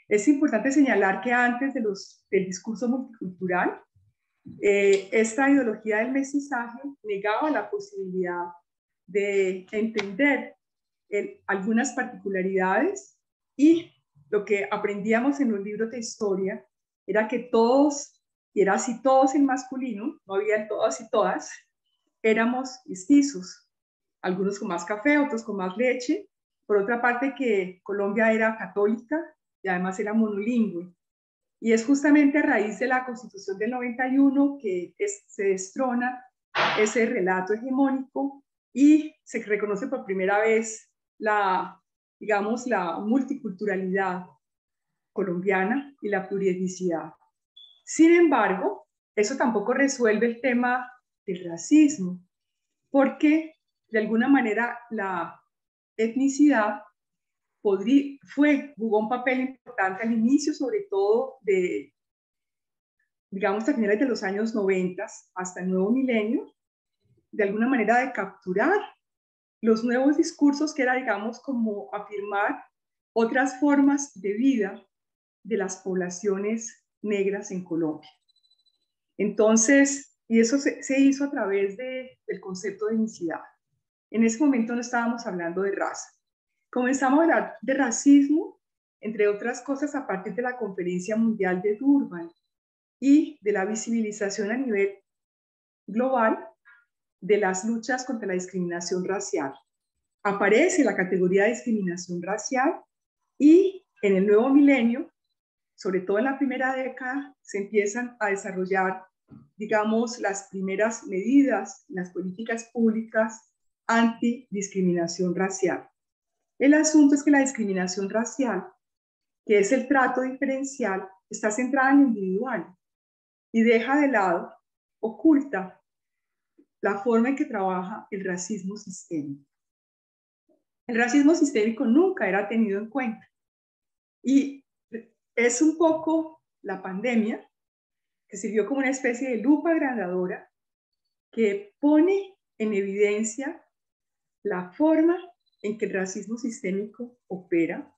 Es importante señalar que antes de los, del discurso multicultural, eh, esta ideología del mestizaje negaba la posibilidad de entender algunas particularidades y lo que aprendíamos en los libros de historia era que todos, y era así todos en masculino, no había todas y todas, éramos mestizos, algunos con más café, otros con más leche. Por otra parte, que Colombia era católica y además era monolingüe. Y es justamente a raíz de la Constitución del 91 que se destrona ese relato hegemónico y se reconoce por primera vez la, digamos, la multiculturalidad colombiana y la plurietnicidad. Sin embargo, eso tampoco resuelve el tema del racismo, porque de alguna manera la etnicidad fue, jugó un papel importante al inicio, sobre todo de, digamos, a finales de los años 90 hasta el nuevo milenio, de alguna manera de capturar los nuevos discursos que era, digamos, como afirmar otras formas de vida de las poblaciones negras en Colombia. Entonces, y eso se, hizo a través de, del concepto de unicidad. En ese momento no estábamos hablando de raza. Comenzamos a hablar de racismo, entre otras cosas, a partir de la Conferencia Mundial de Durban y de la visibilización a nivel global de las luchas contra la discriminación racial. Aparece la categoría de discriminación racial y en el nuevo milenio, sobre todo en la primera década, se empiezan a desarrollar, digamos, las primeras medidas, las políticas públicas antidiscriminación racial. El asunto es que la discriminación racial, que es el trato diferencial, está centrada en lo individual y deja de lado, oculta la forma en que trabaja el racismo sistémico. El racismo sistémico nunca era tenido en cuenta. Y es un poco la pandemia que sirvió como una especie de lupa agrandadora que pone en evidencia la forma en que el racismo sistémico opera,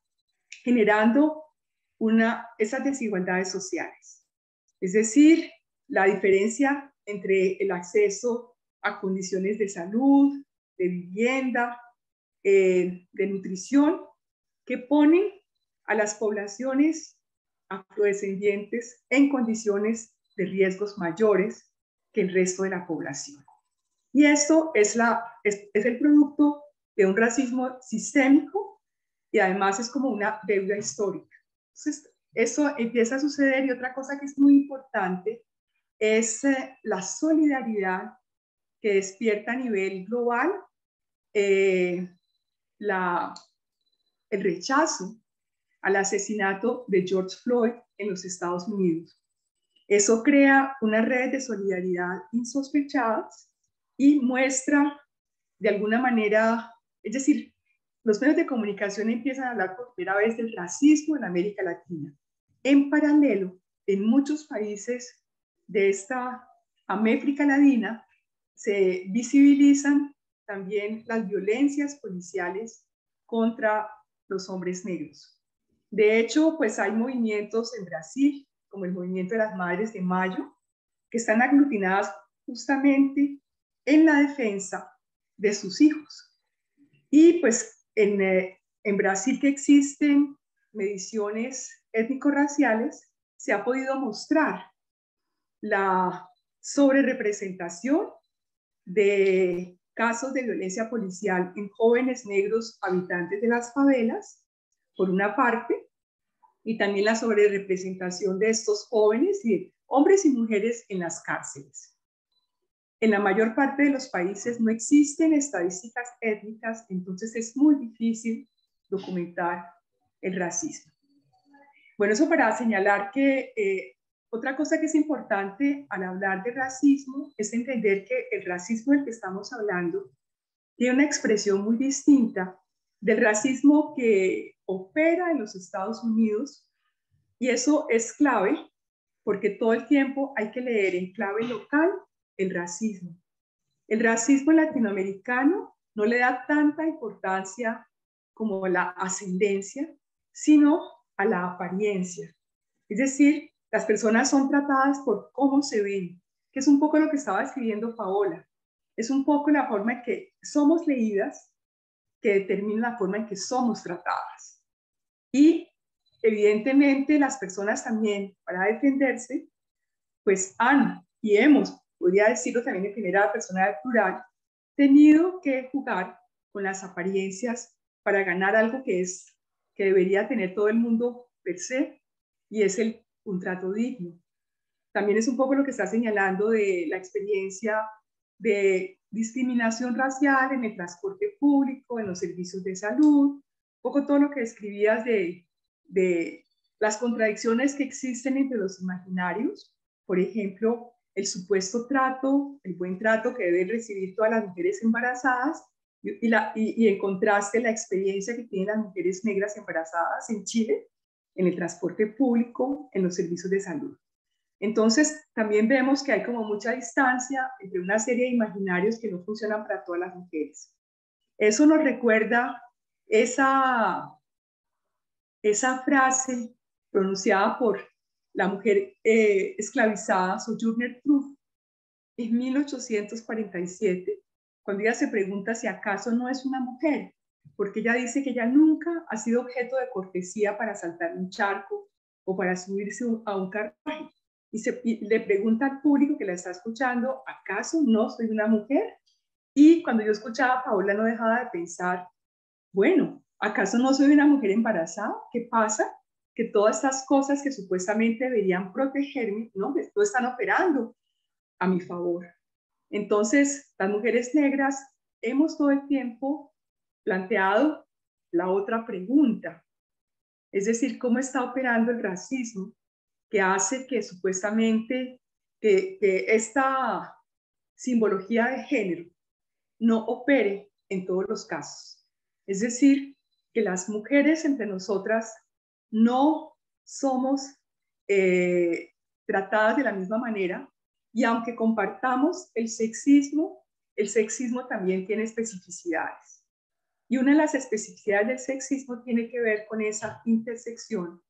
generando una, esas desigualdades sociales. Es decir, la diferencia entre el acceso a condiciones de salud, de vivienda, eh, de nutrición, que ponen a las poblaciones afrodescendientes en condiciones de riesgos mayores que el resto de la población. Y esto es, la, es, es el producto de un racismo sistémico y además es como una deuda histórica. Entonces, eso empieza a suceder y otra cosa que es muy importante es eh, la solidaridad que despierta a nivel global eh, la, el rechazo al asesinato de George Floyd en los Estados Unidos. Eso crea una red de solidaridad insospechadas y muestra de alguna manera, es decir, los medios de comunicación empiezan a hablar por primera vez del racismo en América Latina. En paralelo, en muchos países de esta América Latina se visibilizan también las violencias policiales contra los hombres negros. De hecho, pues hay movimientos en Brasil, como el movimiento de las Madres de Mayo, que están aglutinadas justamente en la defensa de sus hijos. Y pues en, eh, en Brasil que existen mediciones étnico-raciales, se ha podido mostrar la sobrerepresentación de casos de violencia policial en jóvenes negros habitantes de las favelas, por una parte, y también la sobrerepresentación de estos jóvenes y hombres y mujeres en las cárceles. En la mayor parte de los países no existen estadísticas étnicas, entonces es muy difícil documentar el racismo. Bueno, eso para señalar que eh, otra cosa que es importante al hablar de racismo es entender que el racismo del que estamos hablando tiene una expresión muy distinta del racismo que opera en los Estados Unidos y eso es clave porque todo el tiempo hay que leer en clave local el racismo. El racismo latinoamericano no le da tanta importancia como la ascendencia, sino a la apariencia. Es decir, las personas son tratadas por cómo se ven, que es un poco lo que estaba escribiendo Paola. Es un poco la forma en que somos leídas que determina la forma en que somos tratadas. Y evidentemente las personas también, para defenderse, pues han y hemos, podría decirlo también en primera persona plural, tenido que jugar con las apariencias para ganar algo que es que debería tener todo el mundo per se y es el un trato digno. También es un poco lo que está señalando de la experiencia de discriminación racial en el transporte público, en los servicios de salud, un poco todo lo que escribías de, de las contradicciones que existen entre los imaginarios, por ejemplo, el supuesto trato, el buen trato que deben recibir todas las mujeres embarazadas y, la, y, en contraste la experiencia que tienen las mujeres negras embarazadas en Chile, en el transporte público, en los servicios de salud. Entonces, también vemos que hay como mucha distancia entre una serie de imaginarios que no funcionan para todas las mujeres. Eso nos recuerda esa, esa frase pronunciada por la mujer eh, esclavizada Sojourner Truth en 1847, cuando ella se pregunta si acaso no es una mujer, porque ella dice que ella nunca ha sido objeto de cortesía para saltar un charco o para subirse a un carruaje. Y, se, le pregunta al público que la está escuchando, ¿acaso no soy una mujer? Y cuando yo escuchaba Paola no dejaba de pensar, bueno, ¿acaso no soy una mujer embarazada? ¿Qué pasa? Que todas estas cosas que supuestamente deberían protegerme, ¿no? No están operando a mi favor. Entonces, las mujeres negras hemos todo el tiempo planteado la otra pregunta, es decir, cómo está operando el racismo que hace que supuestamente que, esta simbología de género no opere en todos los casos. Es decir, que las mujeres entre nosotras no somos eh, tratadas de la misma manera y aunque compartamos el sexismo, el sexismo también tiene especificidades. Y una de las especificidades del sexismo tiene que ver con esa intersección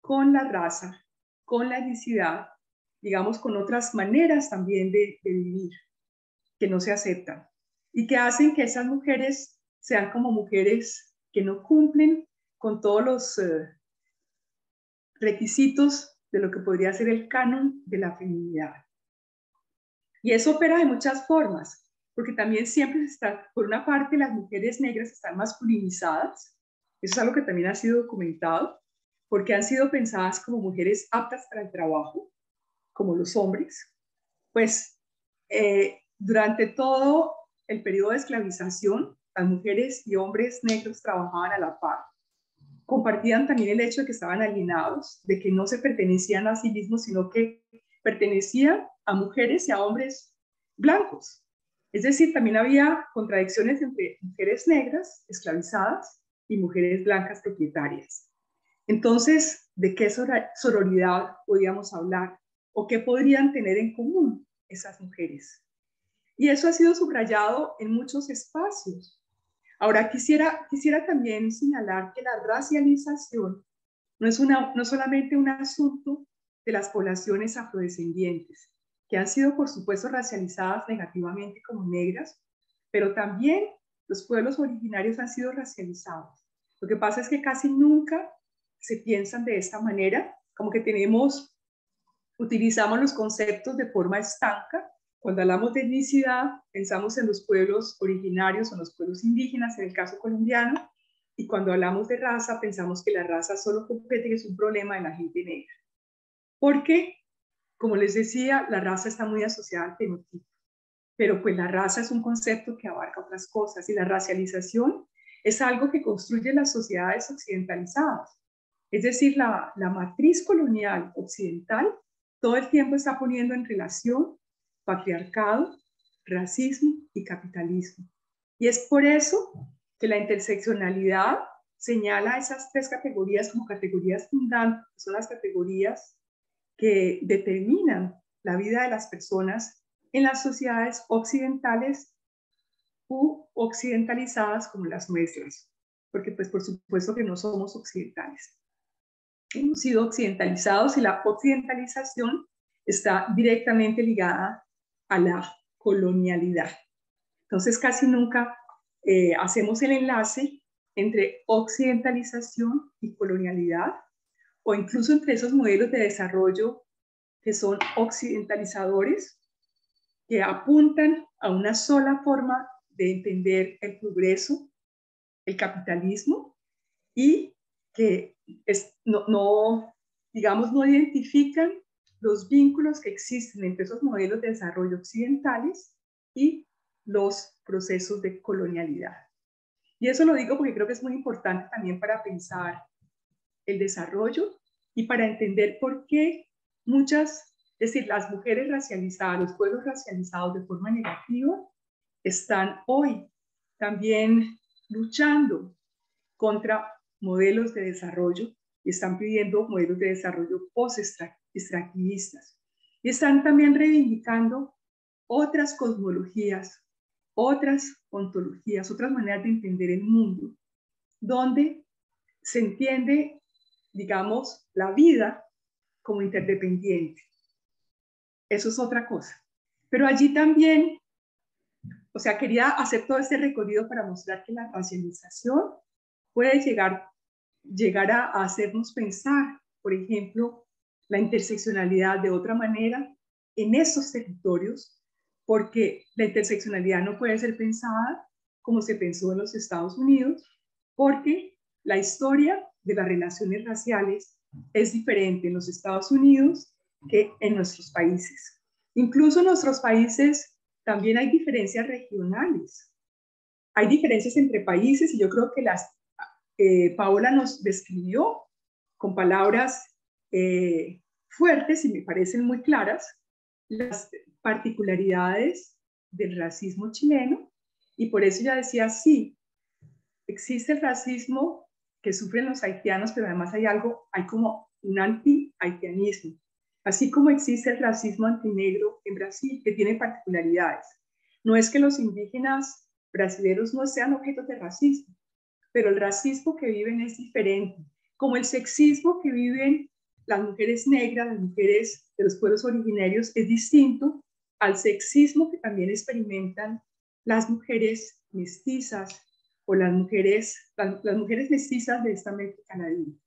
con la raza, con la etnicidad, digamos, con otras maneras también de, vivir que no se aceptan y que hacen que esas mujeres sean como mujeres que no cumplen con todos los eh, requisitos de lo que podría ser el canon de la feminidad. Y eso opera de muchas formas porque también siempre está, por una parte, las mujeres negras están masculinizadas, eso es algo que también ha sido documentado, porque han sido pensadas como mujeres aptas para el trabajo, como los hombres. Pues eh, durante todo el periodo de esclavización, las mujeres y hombres negros trabajaban a la par. Compartían también el hecho de que estaban alienados, de que no se pertenecían a sí mismos, sino que pertenecían a mujeres y a hombres blancos. Es decir, también había contradicciones entre mujeres negras esclavizadas y mujeres blancas propietarias. Entonces, ¿de qué sororidad podíamos hablar o qué podrían tener en común esas mujeres? Y eso ha sido subrayado en muchos espacios. Ahora, quisiera, quisiera también señalar que la racialización no es, una, no solamente un asunto de las poblaciones afrodescendientes, que han sido, por supuesto, racializadas negativamente como negras, pero también los pueblos originarios han sido racializados. Lo que pasa es que casi nunca se piensan de esta manera, como que tenemos, utilizamos los conceptos de forma estanca. Cuando hablamos de etnicidad, pensamos en los pueblos originarios o los pueblos indígenas, en el caso colombiano, y cuando hablamos de raza, pensamos que la raza solo compete que es un problema de la gente negra. Porque como les decía, la raza está muy asociada al fenotipo, pero pues la raza es un concepto que abarca otras cosas y la racialización es algo que construye las sociedades occidentalizadas. Es decir, la, la matriz colonial occidental todo el tiempo está poniendo en relación patriarcado, racismo y capitalismo. Y es por eso que la interseccionalidad señala esas tres categorías como categorías fundantes, son las categorías que determinan la vida de las personas en las sociedades occidentales u occidentalizadas como las nuestras, porque pues por supuesto que no somos occidentales. Hemos sido occidentalizados y la occidentalización está directamente ligada a la colonialidad. Entonces casi nunca eh, hacemos el enlace entre occidentalización y colonialidad, o incluso entre esos modelos de desarrollo que son occidentalizadores, que apuntan a una sola forma de entender el progreso, el capitalismo, y que no, digamos, no identifican los vínculos que existen entre esos modelos de desarrollo occidentales y los procesos de colonialidad. Y eso lo digo porque creo que es muy importante también para pensar el desarrollo y para entender por qué muchas, es decir, las mujeres racializadas, los pueblos racializados de forma negativa, están hoy también luchando contra modelos de desarrollo y están pidiendo modelos de desarrollo post-extractivistas. Y están también reivindicando otras cosmologías, otras ontologías, otras maneras de entender el mundo, donde se entiende digamos, la vida como interdependiente. Eso es otra cosa. Pero allí también, o sea, quería hacer todo este recorrido para mostrar que la racialización puede llegar, llegar a, hacernos pensar, por ejemplo, la interseccionalidad de otra manera en esos territorios, porque la interseccionalidad no puede ser pensada como se pensó en los Estados Unidos, porque la historia de las relaciones raciales es diferente en los Estados Unidos que en nuestros países. Incluso en nuestros países también hay diferencias regionales. Hay diferencias entre países y yo creo que las eh, Paola nos describió con palabras eh, fuertes y me parecen muy claras las particularidades del racismo chileno. Y por eso ya decía, sí, existe el racismo que sufren los haitianos, pero además hay algo, hay como un anti-haitianismo, así como existe el racismo antinegro en Brasil, que tiene particularidades. No es que los indígenas brasileños no sean objetos de racismo, pero el racismo que viven es diferente, como el sexismo que viven las mujeres negras, las mujeres de los pueblos originarios, es distinto al sexismo que también experimentan las mujeres mestizas o las mujeres, las, mujeres mestizas de esta América canadiense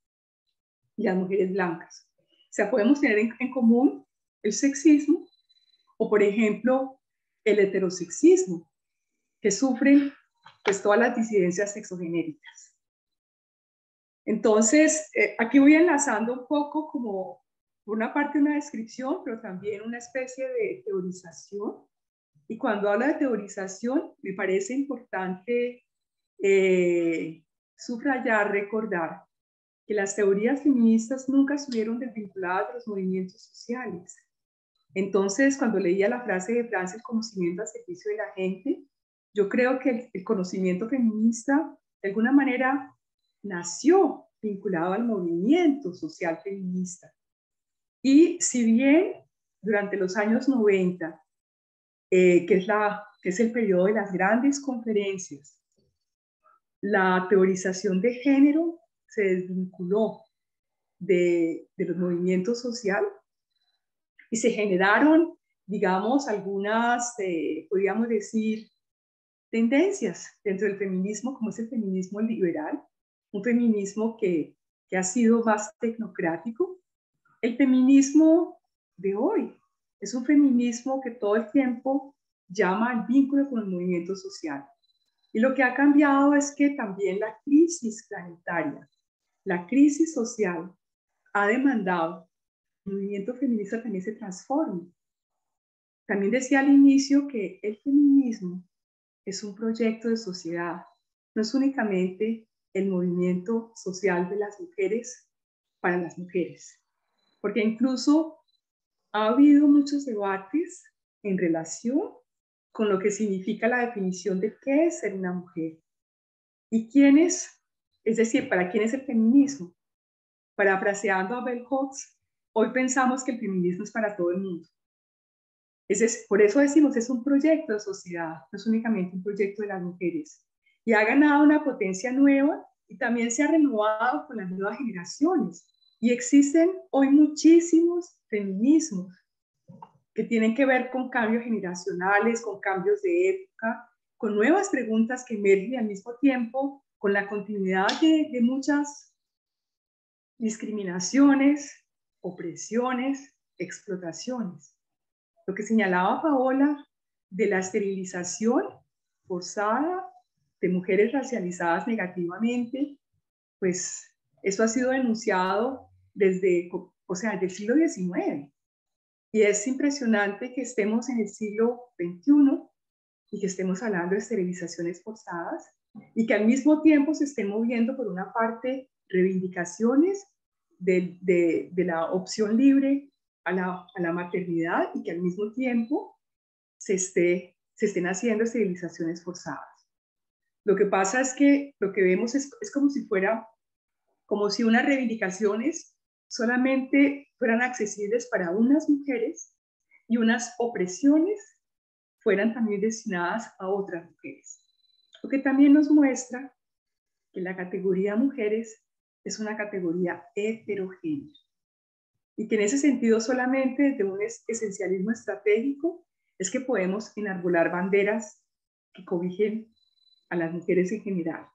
y las mujeres blancas. O sea, podemos tener en, común el sexismo o, por ejemplo, el heterosexismo, que sufren pues todas las disidencias sexogenéricas. Entonces, eh, aquí voy enlazando un poco como por una parte una descripción, pero también una especie de teorización. Y cuando habla de teorización, me parece importante eh, subrayar, recordar que las teorías feministas nunca estuvieron desvinculadas de los movimientos sociales. Entonces, cuando leía la frase de Francis, conocimiento al servicio de la gente, yo creo que el conocimiento feminista, de alguna manera, nació vinculado al movimiento social feminista. Y si bien durante los años 90, eh, que, es la, que es el periodo de las grandes conferencias, la teorización de género se desvinculó de, de los movimientos sociales y se generaron, digamos, algunas, eh, podríamos decir, tendencias dentro del feminismo, como es el feminismo liberal, un feminismo que, que ha sido más tecnocrático, el feminismo de hoy es un feminismo que todo el tiempo llama al vínculo con el movimiento social. Y lo que ha cambiado es que también la crisis planetaria, la crisis social, ha demandado que el movimiento feminista también se transforme. También decía al inicio que el feminismo es un proyecto de sociedad, no es únicamente el movimiento social de las mujeres para las mujeres porque incluso ha habido muchos debates en relación con lo que significa la definición de qué es ser una mujer y quién es, es decir, para quién es el feminismo. Parafraseando a Bell Hooks, hoy pensamos que el feminismo es para todo el mundo. Es, por eso decimos, es un proyecto de sociedad, no es únicamente un proyecto de las mujeres. Y ha ganado una potencia nueva y también se ha renovado con las nuevas generaciones. Y existen hoy muchísimos feminismos que tienen que ver con cambios generacionales, con cambios de época, con nuevas preguntas que emergen al mismo tiempo, con la continuidad de, muchas discriminaciones, opresiones, explotaciones. Lo que señalaba Paola de la esterilización forzada de mujeres racializadas negativamente, pues eso ha sido denunciado desde, o sea, del siglo XIX. Y es impresionante que estemos en el siglo XXI y que estemos hablando de esterilizaciones forzadas y que al mismo tiempo se estén moviendo por una parte reivindicaciones de, la opción libre a la, a la, maternidad y que al mismo tiempo se, esté, se estén haciendo esterilizaciones forzadas. Lo que pasa es que lo que vemos es, como si fuera, como si unas reivindicaciones solamente fueran accesibles para unas mujeres y unas opresiones fueran también destinadas a otras mujeres. Lo que también nos muestra que la categoría mujeres es una categoría heterogénea. y que en ese sentido solamente desde un esencialismo estratégico es que podemos enarbolar banderas que cobijen a las mujeres en general,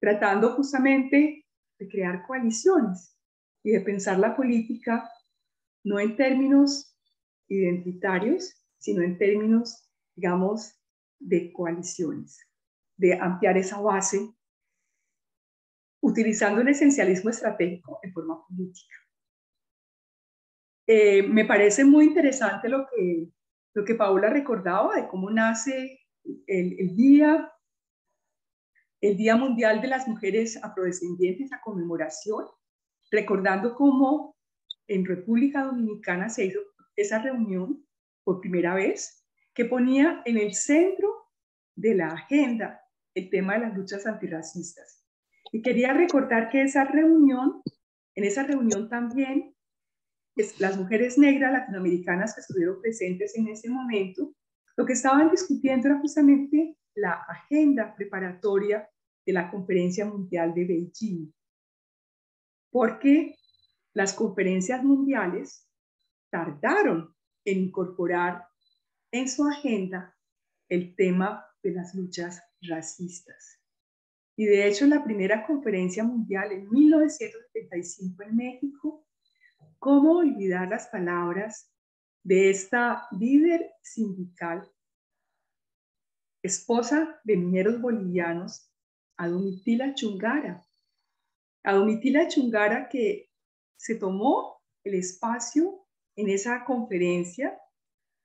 tratando justamente de crear coaliciones y de pensar la política no en términos identitarios, sino en términos, digamos, de coaliciones, de ampliar esa base utilizando un esencialismo estratégico en forma política. Eh, me parece muy interesante lo que, lo que Paula recordaba de cómo nace el, el, día, el Día Mundial de las Mujeres Afrodescendientes, la conmemoración, recordando cómo en República Dominicana se hizo esa reunión por primera vez, que ponía en el centro de la agenda el tema de las luchas antirracistas. Y quería recordar que esa reunión, en esa reunión también, las mujeres negras latinoamericanas que estuvieron presentes en ese momento, lo que estaban discutiendo era justamente la agenda preparatoria de la Conferencia Mundial de Beijing. Porque las conferencias mundiales tardaron en incorporar en su agenda el tema de las luchas racistas. Y de hecho, la primera conferencia mundial en 1975 en México, ¿cómo olvidar las palabras de esta líder sindical, esposa de mineros bolivianos, Adomitila Chungara? Adomitila Chungara que se tomó el espacio en esa conferencia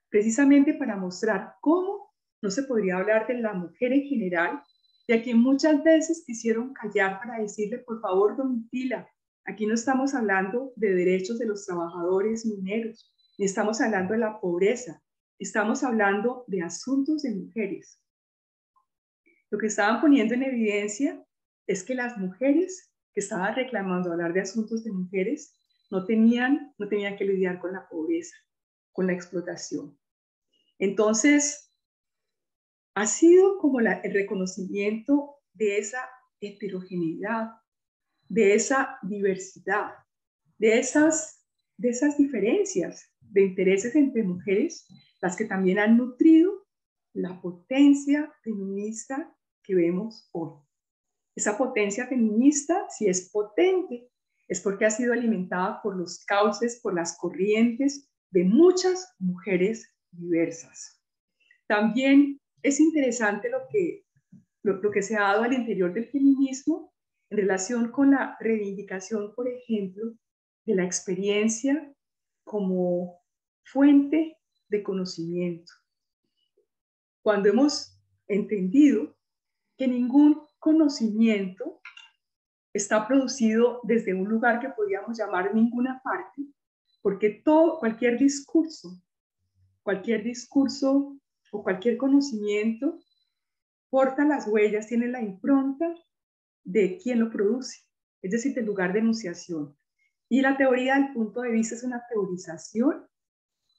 precisamente para mostrar cómo no se podría hablar de la mujer en general, ya que muchas veces quisieron callar para decirle, por favor, Domitila, aquí no estamos hablando de derechos de los trabajadores mineros, ni estamos hablando de la pobreza, estamos hablando de asuntos de mujeres. Lo que estaban poniendo en evidencia es que las mujeres que estaban reclamando hablar de asuntos de mujeres no tenían, no tenían que lidiar con la pobreza, con la explotación. Entonces, ha sido como el reconocimiento de esa heterogeneidad, de esa diversidad, de esas, de esas diferencias de intereses entre mujeres, las que también han nutrido la potencia feminista que vemos hoy. Esa potencia feminista, si es potente, es porque ha sido alimentada por los cauces, por las corrientes de muchas mujeres diversas. También es interesante lo que, lo, que se ha dado al interior del feminismo en relación con la reivindicación, por ejemplo, de la experiencia como fuente de conocimiento. Cuando hemos entendido que ningún conocimiento está producido desde un lugar que podríamos llamar ninguna parte, porque todo, cualquier discurso, cualquier discurso o cualquier conocimiento porta las huellas, tiene la impronta de quien lo produce, es decir, del lugar de enunciación. Y la teoría del punto de vista es una teorización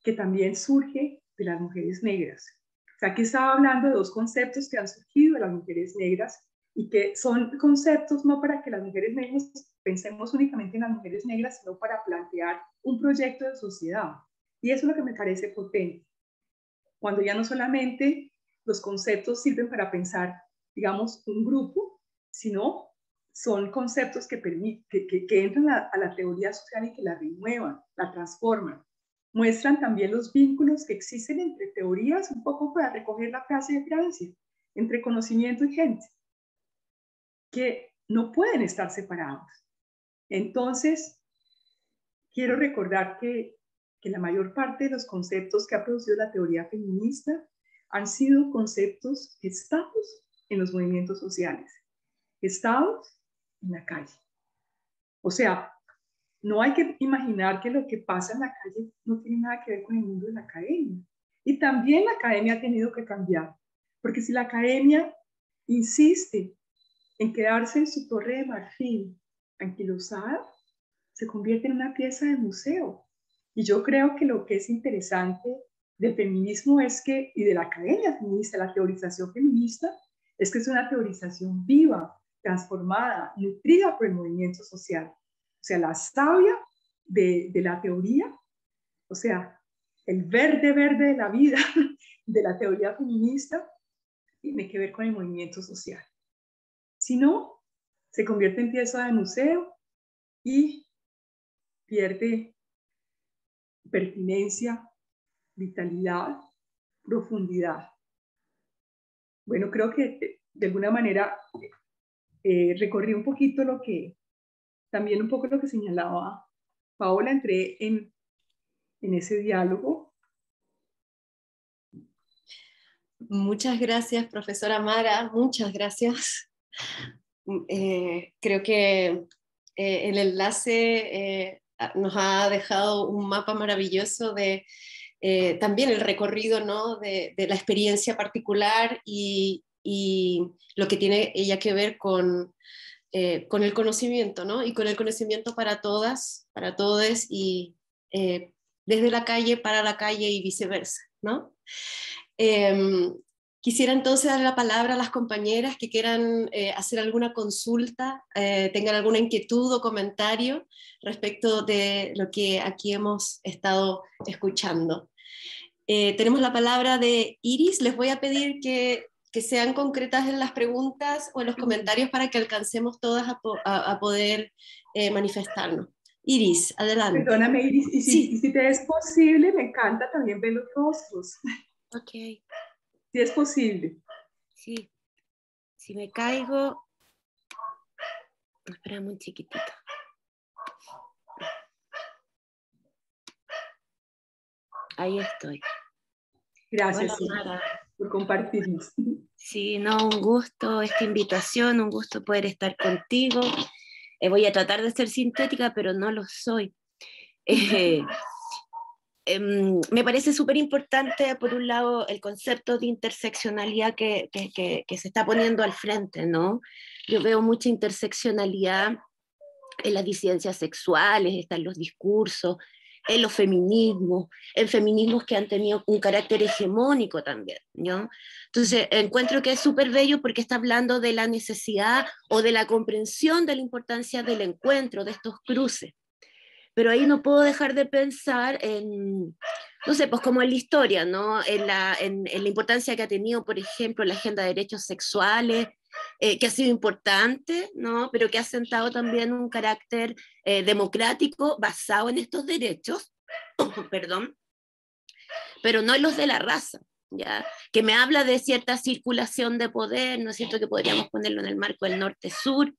que también surge de las mujeres negras. O sea, aquí estaba hablando de dos conceptos que han surgido de las mujeres negras y que son conceptos no para que las mujeres negras pensemos únicamente en las mujeres negras, sino para plantear un proyecto de sociedad. Y eso es lo que me parece potente. Cuando ya no solamente los conceptos sirven para pensar, digamos, un grupo, sino son conceptos que, que, que, entran a la teoría social y que la renuevan, la transforman. Muestran también los vínculos que existen entre teorías, un poco para recoger la frase de Francia, entre conocimiento y gente que no pueden estar separados. Entonces, quiero recordar que, que la mayor parte de los conceptos que ha producido la teoría feminista han sido conceptos estados en los movimientos sociales, estados en la calle. O sea, no hay que imaginar que lo que pasa en la calle no tiene nada que ver con el mundo de la academia. Y también la academia ha tenido que cambiar, porque si la academia insiste en quedarse en su torre de marfil anquilosada, se convierte en una pieza de museo. Y yo creo que lo que es interesante del feminismo es que, y de la academia feminista, la teorización feminista, es que es una teorización viva, transformada, nutrida por el movimiento social. Sea, la savia de, de la teoría, o sea, el verde verde de la vida de la teoría feminista tiene que ver con el movimiento social. Si no, se convierte en pieza de museo y pierde pertinencia, vitalidad, profundidad. Bueno, creo que de alguna manera eh, recorrí un poquito lo que, también un poco lo que señalaba Paola, entré en, en ese diálogo. Muchas gracias, profesora Mara, muchas gracias. Eh, creo que eh, el enlace nos ha dejado un mapa maravilloso de también el recorrido ¿no? de, de, la experiencia particular y, y lo que tiene ella que ver con, eh, con el conocimiento, ¿no? Y con el conocimiento para todas, para todos y eh, desde la calle para la calle y viceversa, ¿no? Em, quisiera entonces dar la palabra a las compañeras que quieran eh, hacer alguna consulta, tengan alguna inquietud o comentario respecto de lo que aquí hemos estado escuchando. tenemos la palabra de Iris. Les voy a pedir que que sean concretas en las preguntas o en los comentarios para que alcancemos todas a, poder eh, manifestarnos. Iris, adelante. Perdóname, Iris, y si, si, te es posible, me encanta también ver los rostros. Ok. Si es posible. Sí. Si me caigo... Espera muy chiquitito. Ahí estoy. Gracias por compartirnos. Sí, no, un gusto esta invitación, un gusto poder estar contigo. Eh, voy a tratar de ser sintética, pero no lo soy. Eh, em, me parece súper importante, por un lado, el concepto de interseccionalidad que, que, que, se está poniendo al frente, ¿no? Yo veo mucha interseccionalidad en las disidencias sexuales, están los discursos, en los feminismos, en feminismos que han tenido un carácter hegemónico también, ¿no? Entonces, encuentro que es súper bello porque está hablando de la necesidad o de la comprensión de la importancia del encuentro, de estos cruces. Pero ahí no puedo dejar de pensar en, no sé, pues como en la historia, ¿no? En la, en la importancia que ha tenido, por ejemplo, la agenda de derechos sexuales, eh, que ha sido importante, ¿no? pero que ha sentado también un carácter eh, democrático basado en estos derechos, perdón, pero no en los de la raza. ¿Ya? que me habla de cierta circulación de poder, ¿no es cierto? Que podríamos ponerlo en el marco del norte-sur,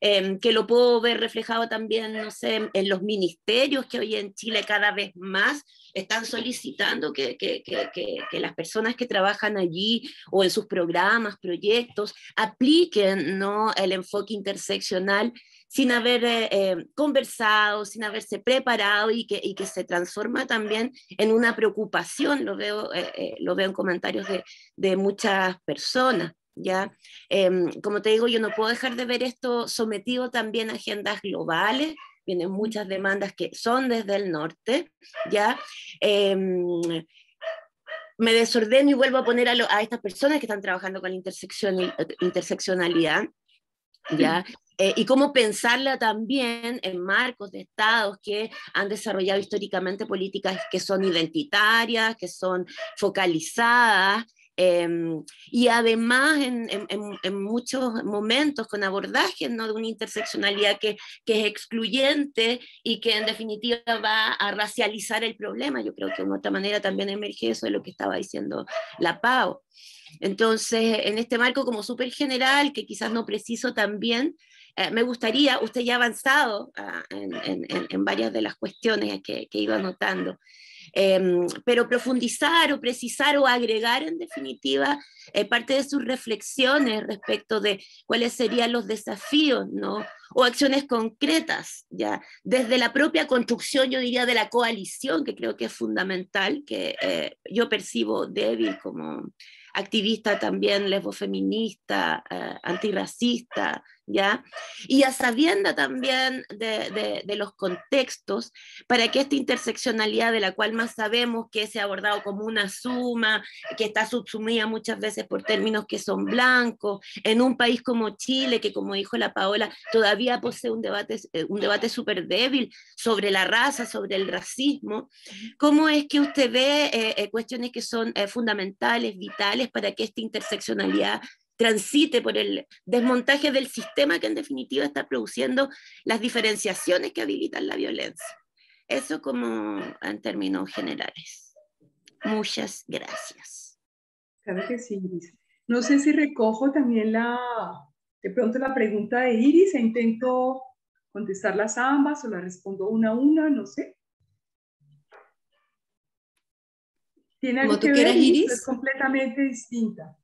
em, que lo puedo ver reflejado también, no sé, en los ministerios que hoy en Chile cada vez más están solicitando que, que, que, que, las personas que trabajan allí o en sus programas, proyectos, apliquen ¿no? el enfoque interseccional sin haber eh, eh, conversado, sin haberse preparado y que, y que se transforma también en una preocupación, lo veo, eh, lo veo en comentarios de, de muchas personas. ¿Ya? Em, como te digo, yo no puedo dejar de ver esto sometido también a agendas globales, vienen muchas demandas que son desde el norte, ¿ya? Em, me desordeno y vuelvo a poner a, a, estas personas que están trabajando con intersección, interseccionalidad, ¿ya? Eh, y cómo pensarla también en marcos de estados que han desarrollado históricamente políticas que son identitarias, que son focalizadas, Em, y además en, en, muchos momentos con abordajes ¿no? de una interseccionalidad que, que, es excluyente y que en definitiva va a racializar el problema. Yo creo que de otra manera también emerge eso de lo que estaba diciendo la PAO. Entonces, en este marco como súper general, que quizás no preciso también, eh, me gustaría, usted ya ha avanzado ah, en, en, varias de las cuestiones que, que iba anotando, Em, pero profundizar o precisar o agregar en definitiva eh, parte de sus reflexiones respecto de cuáles serían los desafíos, ¿no? O acciones concretas, ya, desde la propia construcción, yo diría, de la coalición, que creo que es fundamental, que eh, yo percibo débil como activista también lesbofeminista, eh, antirracista, ¿ya? Y a sabienda también de, los contextos, para que esta interseccionalidad de la cual más sabemos que se ha abordado como una suma, que está subsumida muchas veces por términos que son blancos, en un país como Chile, que como dijo la Paola, todavía posee un debate, eh, un debate súper débil sobre la raza, sobre el racismo. ¿Cómo es que usted ve eh, cuestiones que son fundamentales, vitales para que esta interseccionalidad transite por el desmontaje del sistema que en definitiva está produciendo las diferenciaciones que habilitan la violencia? Eso como en términos generales. Muchas gracias. Claro que sí, Iris. No sé si recojo también la, de pronto la pregunta de Iris e intento contestarlas ambas o la respondo una a una, no sé. ¿Tiene algo que ver? Iris? Es completamente distinta.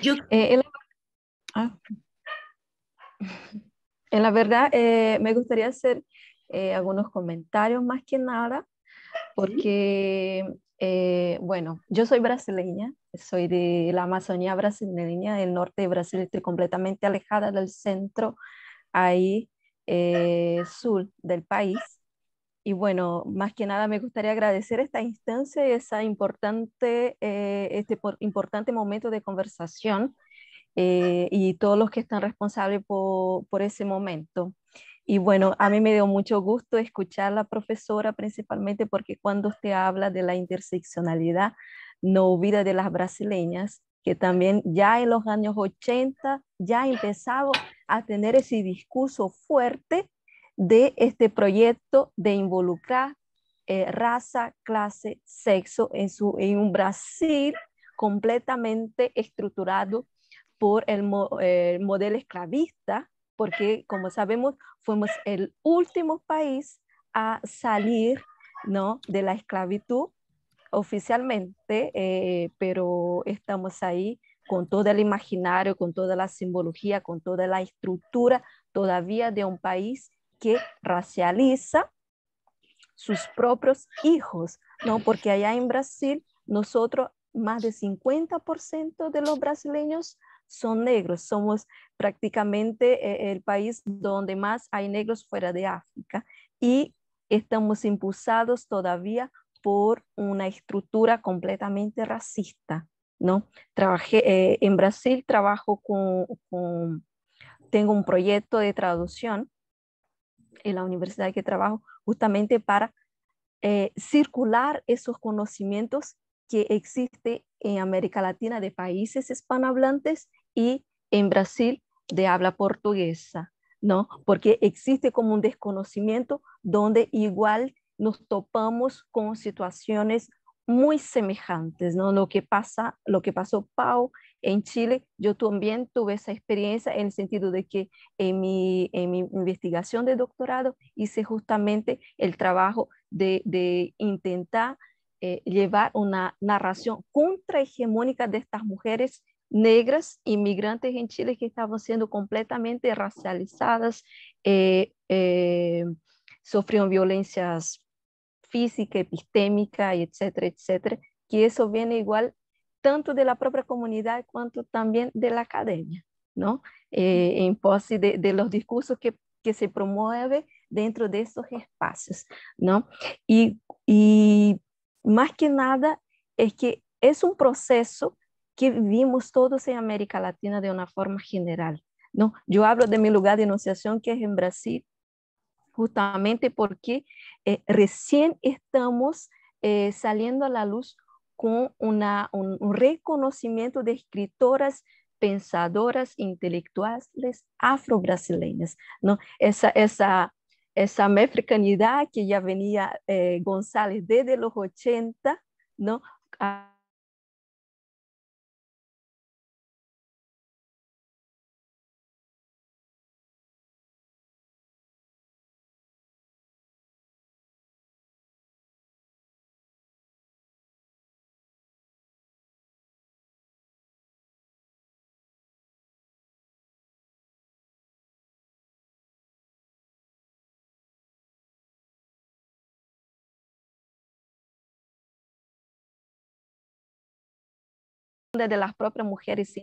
Yo, eh, ah. en, la, verdad, eh, me gustaría hacer eh, algunos comentarios más que nada, porque, eh, bueno, yo soy brasileña, soy de la Amazonía brasileña, el norte de Brasil, estoy completamente alejada del centro, ahí, eh, sur del país. Y bueno, más que nada me gustaría agradecer esta instancia y esa importante, este importante momento de conversación y todos los que están responsables por, ese momento. Y bueno, a mí me dio mucho gusto escuchar a la profesora, principalmente porque cuando usted habla de la interseccionalidad, no olvida de las brasileñas, que también ya en los años 80 ya empezado a tener ese discurso fuerte de este proyecto de involucrar eh, raza, clase, sexo en, su, en un Brasil completamente estructurado por el, el modelo esclavista porque como sabemos fuimos el último país a salir ¿no? de la esclavitud oficialmente, eh, pero estamos ahí con todo el imaginario, con toda la simbología, con toda la estructura todavía de un país que racializa sus propios hijos, ¿no? Porque allá en Brasil, nosotros, más del 50% de los brasileños son negros. Somos prácticamente eh, el país donde más hay negros fuera de África y estamos impulsados todavía por una estructura completamente racista, ¿no? Trabajé eh, en Brasil, trabajo con, tengo un proyecto de traducción en la universidad que trabajo justamente para eh, circular esos conocimientos que existe en América Latina de países hispanohablantes y en Brasil de habla portuguesa, ¿no? Porque existe como un desconocimiento donde igual nos topamos con situaciones muy semejantes, ¿no? Lo que pasa, lo que pasó Pau en Chile, yo también tuve esa experiencia en el sentido de que en mi, en mi investigación de doctorado hice justamente el trabajo de, de intentar eh, llevar una narración contrahegemónica de estas mujeres negras inmigrantes en Chile que estaban siendo completamente racializadas, eh, eh, sufrieron violencias físicas, epistémicas, etcétera, etcétera, que eso viene igual tanto de la propia comunidad cuanto también de la academia, ¿no? en pos de, de, los discursos que, que se promueve dentro de estos espacios, ¿no? Y, y más que nada es que es un proceso que vivimos todos en América Latina de una forma general. ¿no? Yo hablo de mi lugar de enunciación que es en Brasil, justamente porque eh, recién estamos eh, saliendo a la luz con un, reconocimiento de escritoras pensadoras intelectuales afro-brasileñas. ¿no? Esa, esa que ya venía eh, González desde los 80, ¿no? De las propias mujeres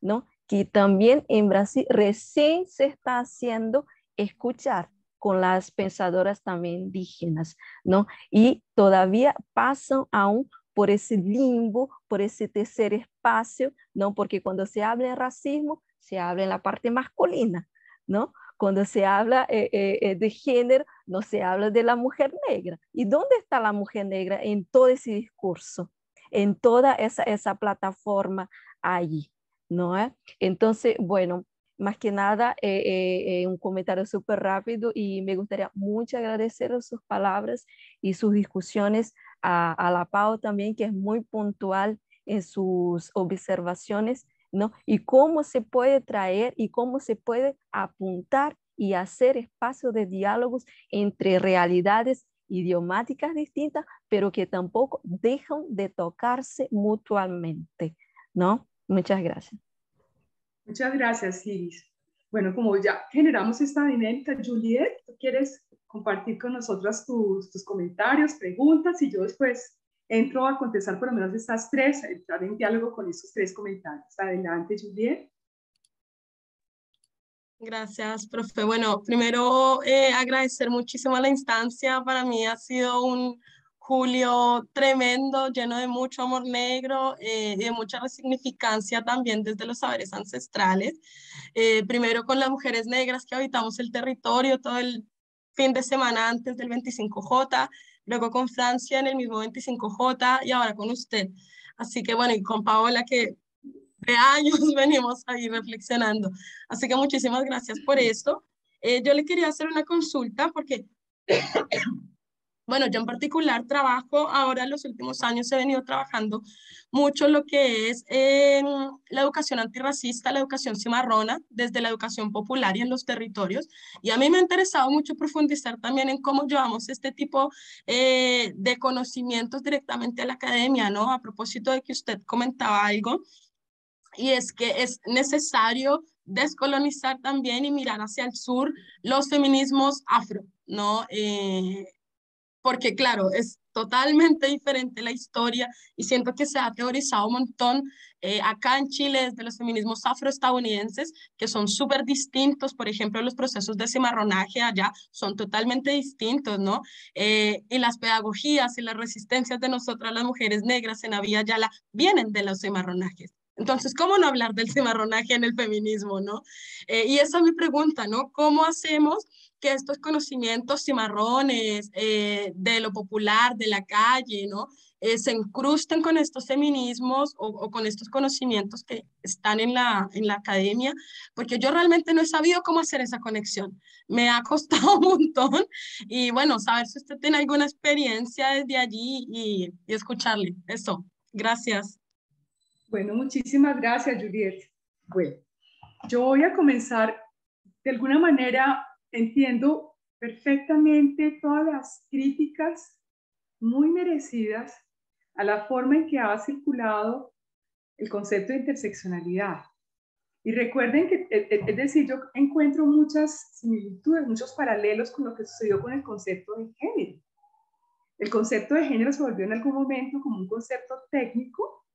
¿no? Que también en Brasil recién se está haciendo escuchar con las pensadoras también indígenas, ¿no? Y todavía pasan aún por ese limbo, por ese tercer espacio, ¿no? Porque cuando se habla de racismo, se habla en la parte masculina, ¿no? Cuando se habla eh, eh, de género, no se habla de la mujer negra. ¿Y dónde está la mujer negra en todo ese discurso? En toda esa, esa plataforma allí, ¿no? Entonces, bueno, más que nada, un comentario súper rápido y me gustaría mucho agradecer sus palabras y sus discusiones a, la Pau también, que es muy puntual en sus observaciones ¿no? Y cómo se puede traer y cómo se puede apuntar y hacer espacio de diálogos entre realidades idiomáticas distintas, pero que tampoco dejan de tocarse mutuamente, ¿no? Muchas gracias. Muchas gracias, Iris. Bueno, como ya generamos esta dinámica, Juliet, ¿tú quieres compartir con nosotras tus, tus comentarios, preguntas y yo después entro a contestar por lo menos estas tres, entrar en diálogo con esos tres comentarios. Adelante, Juliet. Gracias, profe. Bueno, primero eh, agradecer muchísimo la instancia. Para mí ha sido un julio tremendo, lleno de mucho amor negro eh, y de mucha resignificancia también desde los saberes ancestrales. Eh, primero con las mujeres negras que habitamos el territorio todo el fin de semana antes del 25J, luego con Francia en el mismo 25J y ahora con usted. Así que bueno, y con Paola que de años venimos ahí reflexionando. Así que muchísimas gracias por esto. Eh, yo le quería hacer una consulta porque bueno, yo en particular trabajo, ahora en los últimos años he venido trabajando mucho lo que es la educación antirracista, la educación cimarrona, desde la educación popular y en los territorios. Y a mí me ha interesado mucho profundizar también en cómo llevamos este tipo eh, de conocimientos directamente a la academia, ¿no? A propósito de que usted comentaba algo, y es que es necesario descolonizar también y mirar hacia el sur los feminismos afro, ¿no? Eh, porque claro, es totalmente diferente la historia y siento que se ha teorizado un montón eh, acá en Chile desde los feminismos afroestadounidenses que son súper distintos, por ejemplo, los procesos de cimarronaje allá son totalmente distintos, ¿no? Eh, y las pedagogías y las resistencias de nosotras las mujeres negras en la Vía Yala vienen de los cimarronajes. Entonces, ¿cómo no hablar del cimarronaje en el feminismo, no? Eh, y esa es mi pregunta, ¿no? ¿Cómo hacemos que estos conocimientos cimarrones eh, de lo popular, de la calle, ¿no? Eh, se incrusten con estos feminismos o, con estos conocimientos que están en la, en la academia, porque yo realmente no he sabido cómo hacer esa conexión. Me ha costado un montón y bueno, saber si usted tiene alguna experiencia desde allí y, y escucharle. Eso, gracias. Bueno, muchísimas gracias, Juliet. Bueno, yo voy a comenzar de alguna manera entiendo perfectamente todas las críticas muy merecidas a la forma en que ha circulado el concepto de interseccionalidad. Y recuerden que, e, e, es decir, yo encuentro muchas similitudes, muchos paralelos con lo que sucedió con el concepto de género. El concepto de género se volvió en algún momento como un concepto técnico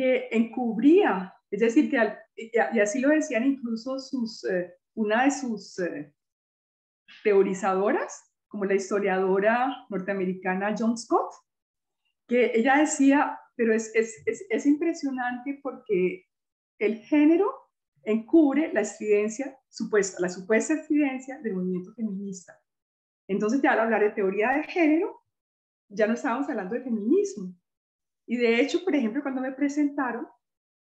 que encubría, es decir, que, y así lo decían incluso sus, eh, una de sus eh, teorizadoras, como la historiadora norteamericana John Scott, que ella decía, pero es, es, es, impresionante porque el género encubre la estridencia supuesta, la supuesta estridencia del movimiento feminista. Entonces, ya al hablar de teoría de género, ya no estábamos hablando de feminismo. Y de hecho, por ejemplo, cuando me presentaron,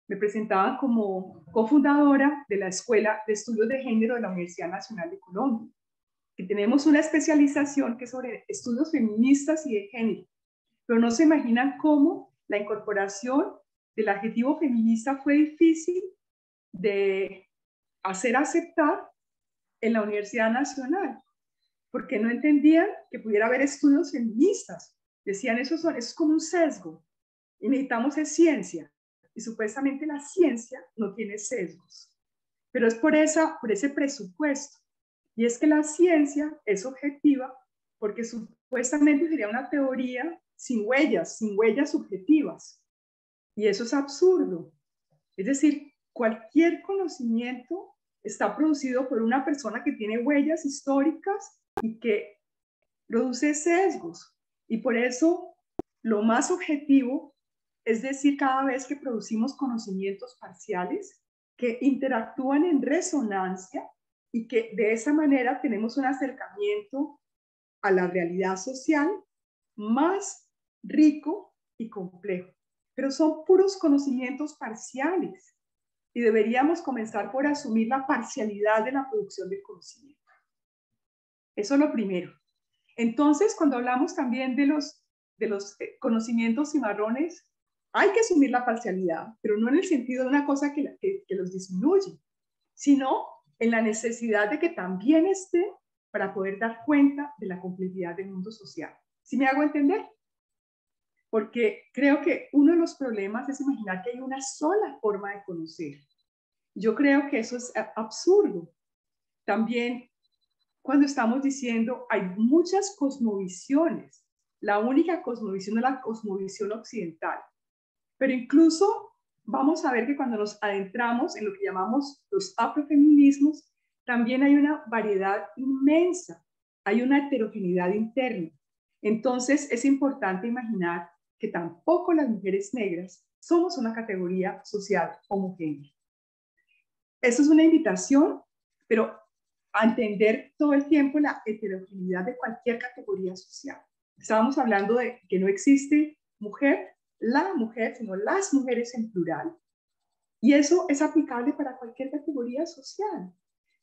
me presentaban como cofundadora de la Escuela de Estudios de Género de la Universidad Nacional de Colombia que tenemos una especialización que es sobre estudios feministas y de género, pero no se imaginan cómo la incorporación del adjetivo feminista fue difícil de hacer aceptar en la Universidad Nacional, porque no entendían que pudiera haber estudios feministas. Decían, eso, son, es como un sesgo, y necesitamos es ciencia, y supuestamente la ciencia no tiene sesgos, pero es por, esa, por ese presupuesto y es que la ciencia es objetiva porque supuestamente sería una teoría sin huellas, sin huellas subjetivas. Y eso es absurdo. Es decir, cualquier conocimiento está producido por una persona que tiene huellas históricas y que produce sesgos. Y por eso lo más objetivo es decir, cada vez que producimos conocimientos parciales que interactúan en resonancia y que de esa manera tenemos un acercamiento a la realidad social más rico y complejo. Pero son puros conocimientos parciales y deberíamos comenzar por asumir la parcialidad de la producción de conocimiento. Eso es lo primero. Entonces, cuando hablamos también de los, de los eh, conocimientos cimarrones, hay que asumir la parcialidad, pero no en el sentido de una cosa que, los disminuye, sino en la necesidad de que también esté para poder dar cuenta de la complejidad del mundo social. ¿Sí me hago entender? Porque creo que uno de los problemas es imaginar que hay una sola forma de conocer. Yo creo que eso es absurdo. También cuando estamos diciendo hay muchas cosmovisiones, la única cosmovisión es la cosmovisión occidental. Pero incluso vamos a ver que cuando nos adentramos en lo que llamamos los afrofeminismos, también hay una variedad inmensa, hay una heterogeneidad interna. Entonces es importante imaginar que tampoco las mujeres negras somos una categoría social homogénea. Eso es una invitación, pero a entender todo el tiempo la heterogeneidad de cualquier categoría social. Estábamos hablando de que no existe mujer, la mujer, sino las mujeres en plural. Y eso es aplicable para cualquier categoría social.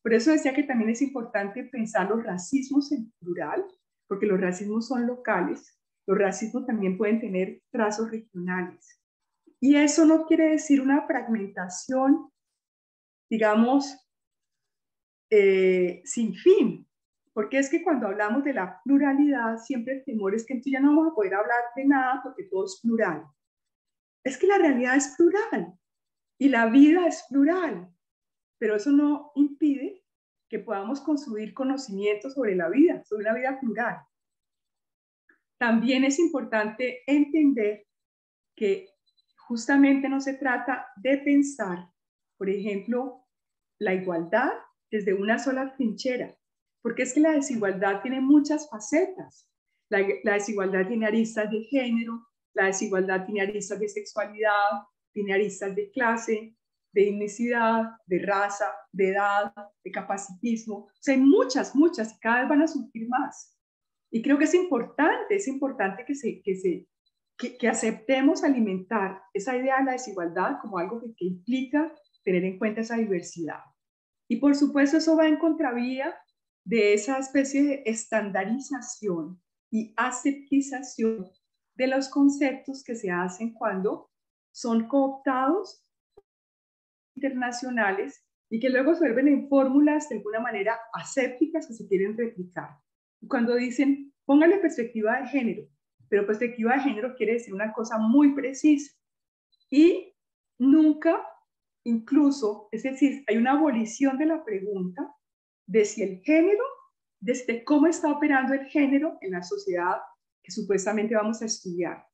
Por eso decía que también es importante pensar los racismos en plural, porque los racismos son locales, los racismos también pueden tener trazos regionales. Y eso no quiere decir una fragmentación, digamos, eh, sin fin, porque es que cuando hablamos de la pluralidad, siempre el temor es que entonces ya no vamos a poder hablar de nada porque todo es plural. Es que la realidad es plural y la vida es plural, pero eso no impide que podamos construir conocimiento sobre la vida, sobre una vida plural. También es importante entender que justamente no se trata de pensar, por ejemplo, la igualdad desde una sola trinchera, porque es que la desigualdad tiene muchas facetas. La, desigualdad tiene aristas de género, la desigualdad tiene aristas de sexualidad, tiene aristas de clase, de etnicidad, de raza, de edad, de capacitismo. O sea, hay muchas, muchas y cada vez van a surgir más. Y creo que es importante, es importante que, se, que, se, que, aceptemos alimentar esa idea de la desigualdad como algo que, que implica tener en cuenta esa diversidad. Y por supuesto eso va en contravía de esa especie de estandarización y aceptización de los conceptos que se hacen cuando son cooptados internacionales y que luego se vuelven en fórmulas de alguna manera asépticas que se quieren replicar. Cuando dicen, póngale perspectiva de género, pero perspectiva de género quiere decir una cosa muy precisa y nunca incluso, es decir, hay una abolición de la pregunta de si el género, desde cómo está operando el género en la sociedad que supuestamente vamos a estudiar.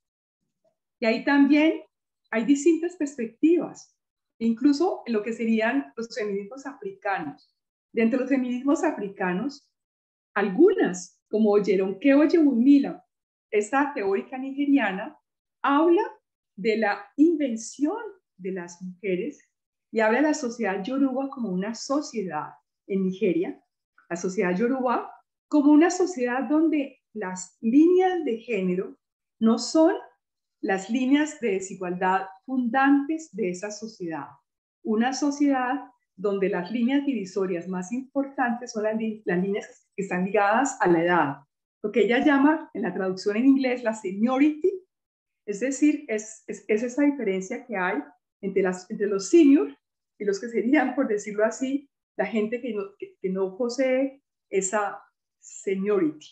Y ahí también hay distintas perspectivas, incluso en lo que serían los feminismos africanos. Dentro de los feminismos africanos, algunas, como Yeronkeo Yewumila, esta teórica nigeriana, habla de la invención de las mujeres y habla de la sociedad yoruba como una sociedad en Nigeria, la sociedad yoruba como una sociedad donde las líneas de género no son las líneas de desigualdad fundantes de esa sociedad. Una sociedad donde las líneas divisorias más importantes son las, líneas que están ligadas a la edad, lo que ella llama en la traducción en inglés la seniority, es decir, es, es, es esa diferencia que hay entre, las, entre los seniors y los que serían, por decirlo así, la gente que no, que, no posee esa seniority.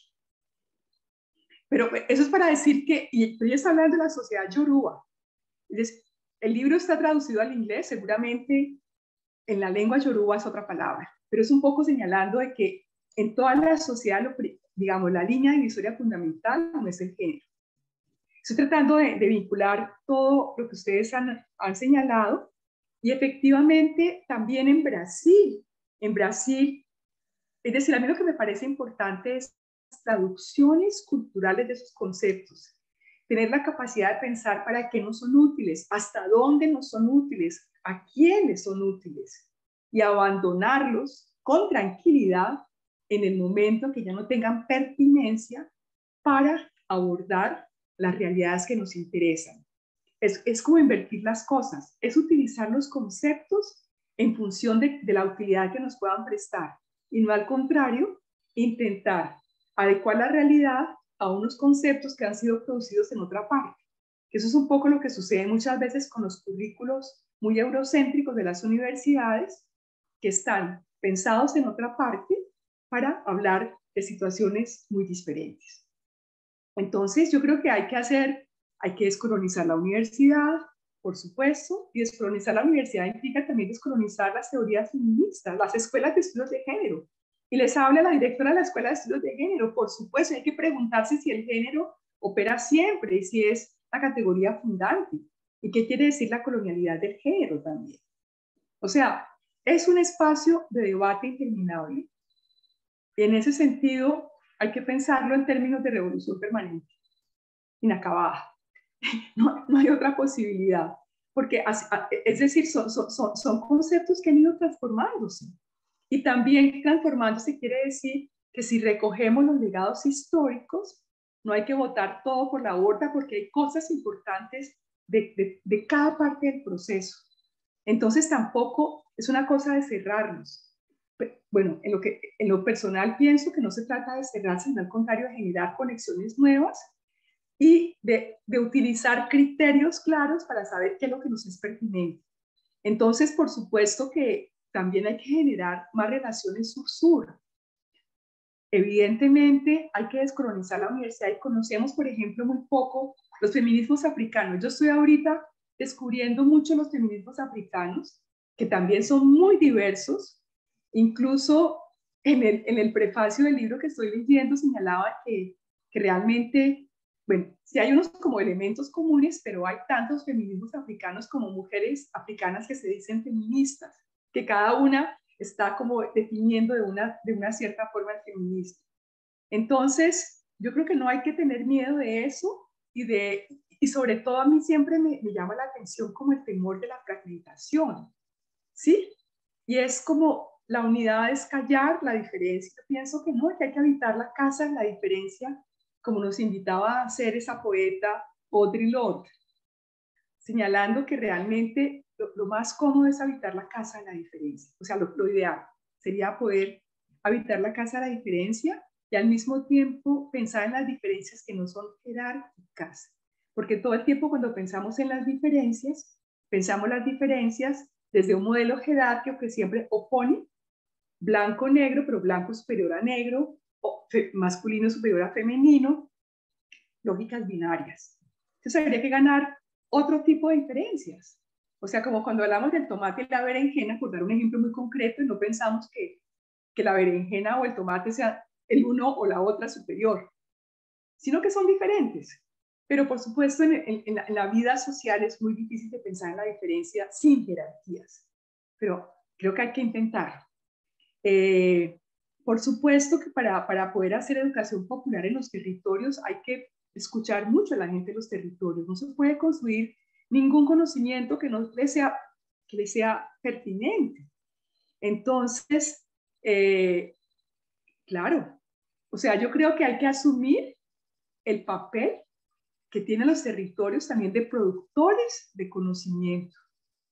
Pero eso es para decir que, y estoy hablando de la sociedad yoruba. El libro está traducido al inglés, seguramente en la lengua yoruba es otra palabra, pero es un poco señalando de que en toda la sociedad, digamos, la línea divisoria fundamental no es el género. Estoy tratando de, de vincular todo lo que ustedes han, han señalado y efectivamente también en Brasil, en Brasil, es decir, a mí lo que me parece importante es las traducciones culturales de esos conceptos, tener la capacidad de pensar para qué nos son útiles, hasta dónde nos son útiles, a quiénes son útiles. Y abandonarlos con tranquilidad en el momento que ya no tengan pertinencia para abordar las realidades que nos interesan. Es, es como invertir las cosas, es utilizar los conceptos en función de, la utilidad que nos puedan prestar y no al contrario, intentar adecuar la realidad a unos conceptos que han sido producidos en otra parte. Eso es un poco lo que sucede muchas veces con los currículos muy eurocéntricos de las universidades, que están pensados en otra parte para hablar de situaciones muy diferentes. Entonces, yo creo que hay que hacer, hay que descolonizar la universidad, por supuesto, y descolonizar la universidad implica también descolonizar las teorías feministas, las escuelas de estudios de género. Y les habla la directora de la Escuela de Estudios de Género, por supuesto, hay que preguntarse si el género opera siempre y si es la categoría fundante. ¿Y qué quiere decir la colonialidad del género también? O sea, es un espacio de debate interminable. Y en ese sentido, hay que pensarlo en términos de revolución permanente, inacabada. No, hay otra posibilidad, porque es decir, son, son, son conceptos que han ido transformándose. Y también transformándose quiere decir que si recogemos los legados históricos, no hay que votar todo por la borda porque hay cosas importantes de, de, cada parte del proceso. Entonces tampoco es una cosa de cerrarnos. Bueno, en lo, que, en lo personal pienso que no se trata de cerrarse, sino al contrario, de generar conexiones nuevas y de, utilizar criterios claros para saber qué es lo que nos es pertinente. Entonces, por supuesto que también hay que generar más relaciones sur-sur. Evidentemente, hay que descolonizar la universidad y conocemos, por ejemplo, muy poco los feminismos africanos. Yo estoy ahorita descubriendo mucho los feminismos africanos, que también son muy diversos. Incluso en el, en el prefacio del libro que estoy leyendo señalaba que realmente, bueno, sí hay unos como elementos comunes, pero hay tantos feminismos africanos como mujeres africanas que se dicen feministas, que cada una está como definiendo de una, de una cierta forma el feminismo. Entonces, yo creo que no hay que tener miedo de eso y, de, y sobre todo a mí siempre me, llama la atención como el temor de la fragmentación, ¿sí? Y es como la unidad es callar la diferencia. Yo pienso que no, que hay que habitar la casa en la diferencia, como nos invitaba a hacer esa poeta Audre Lorde, señalando que realmente lo, más cómodo es habitar la casa de la diferencia. O sea, lo, lo ideal sería poder habitar la casa de la diferencia y al mismo tiempo pensar en las diferencias que no son jerárquicas. Porque todo el tiempo cuando pensamos en las diferencias, pensamos las diferencias desde un modelo jerárquico que siempre opone blanco-negro, pero blanco superior a negro, masculino superior a femenino, lógicas binarias. Entonces habría que ganar otro tipo de diferencias. O sea, como cuando hablamos del tomate y la berenjena, por dar un ejemplo muy concreto, no pensamos que, que la berenjena o el tomate sea el uno o la otra superior, sino que son diferentes. Pero por supuesto, en, la, vida social es muy difícil de pensar en la diferencia sin jerarquías, pero creo que hay que intentar. Eh, por supuesto que para, para poder hacer educación popular en los territorios hay que escuchar mucho a la gente de los territorios. No se puede construir ningún conocimiento que no le sea, que le sea pertinente. Entonces, eh, claro, o sea, yo creo que hay que asumir el papel que tienen los territorios también de productores de conocimiento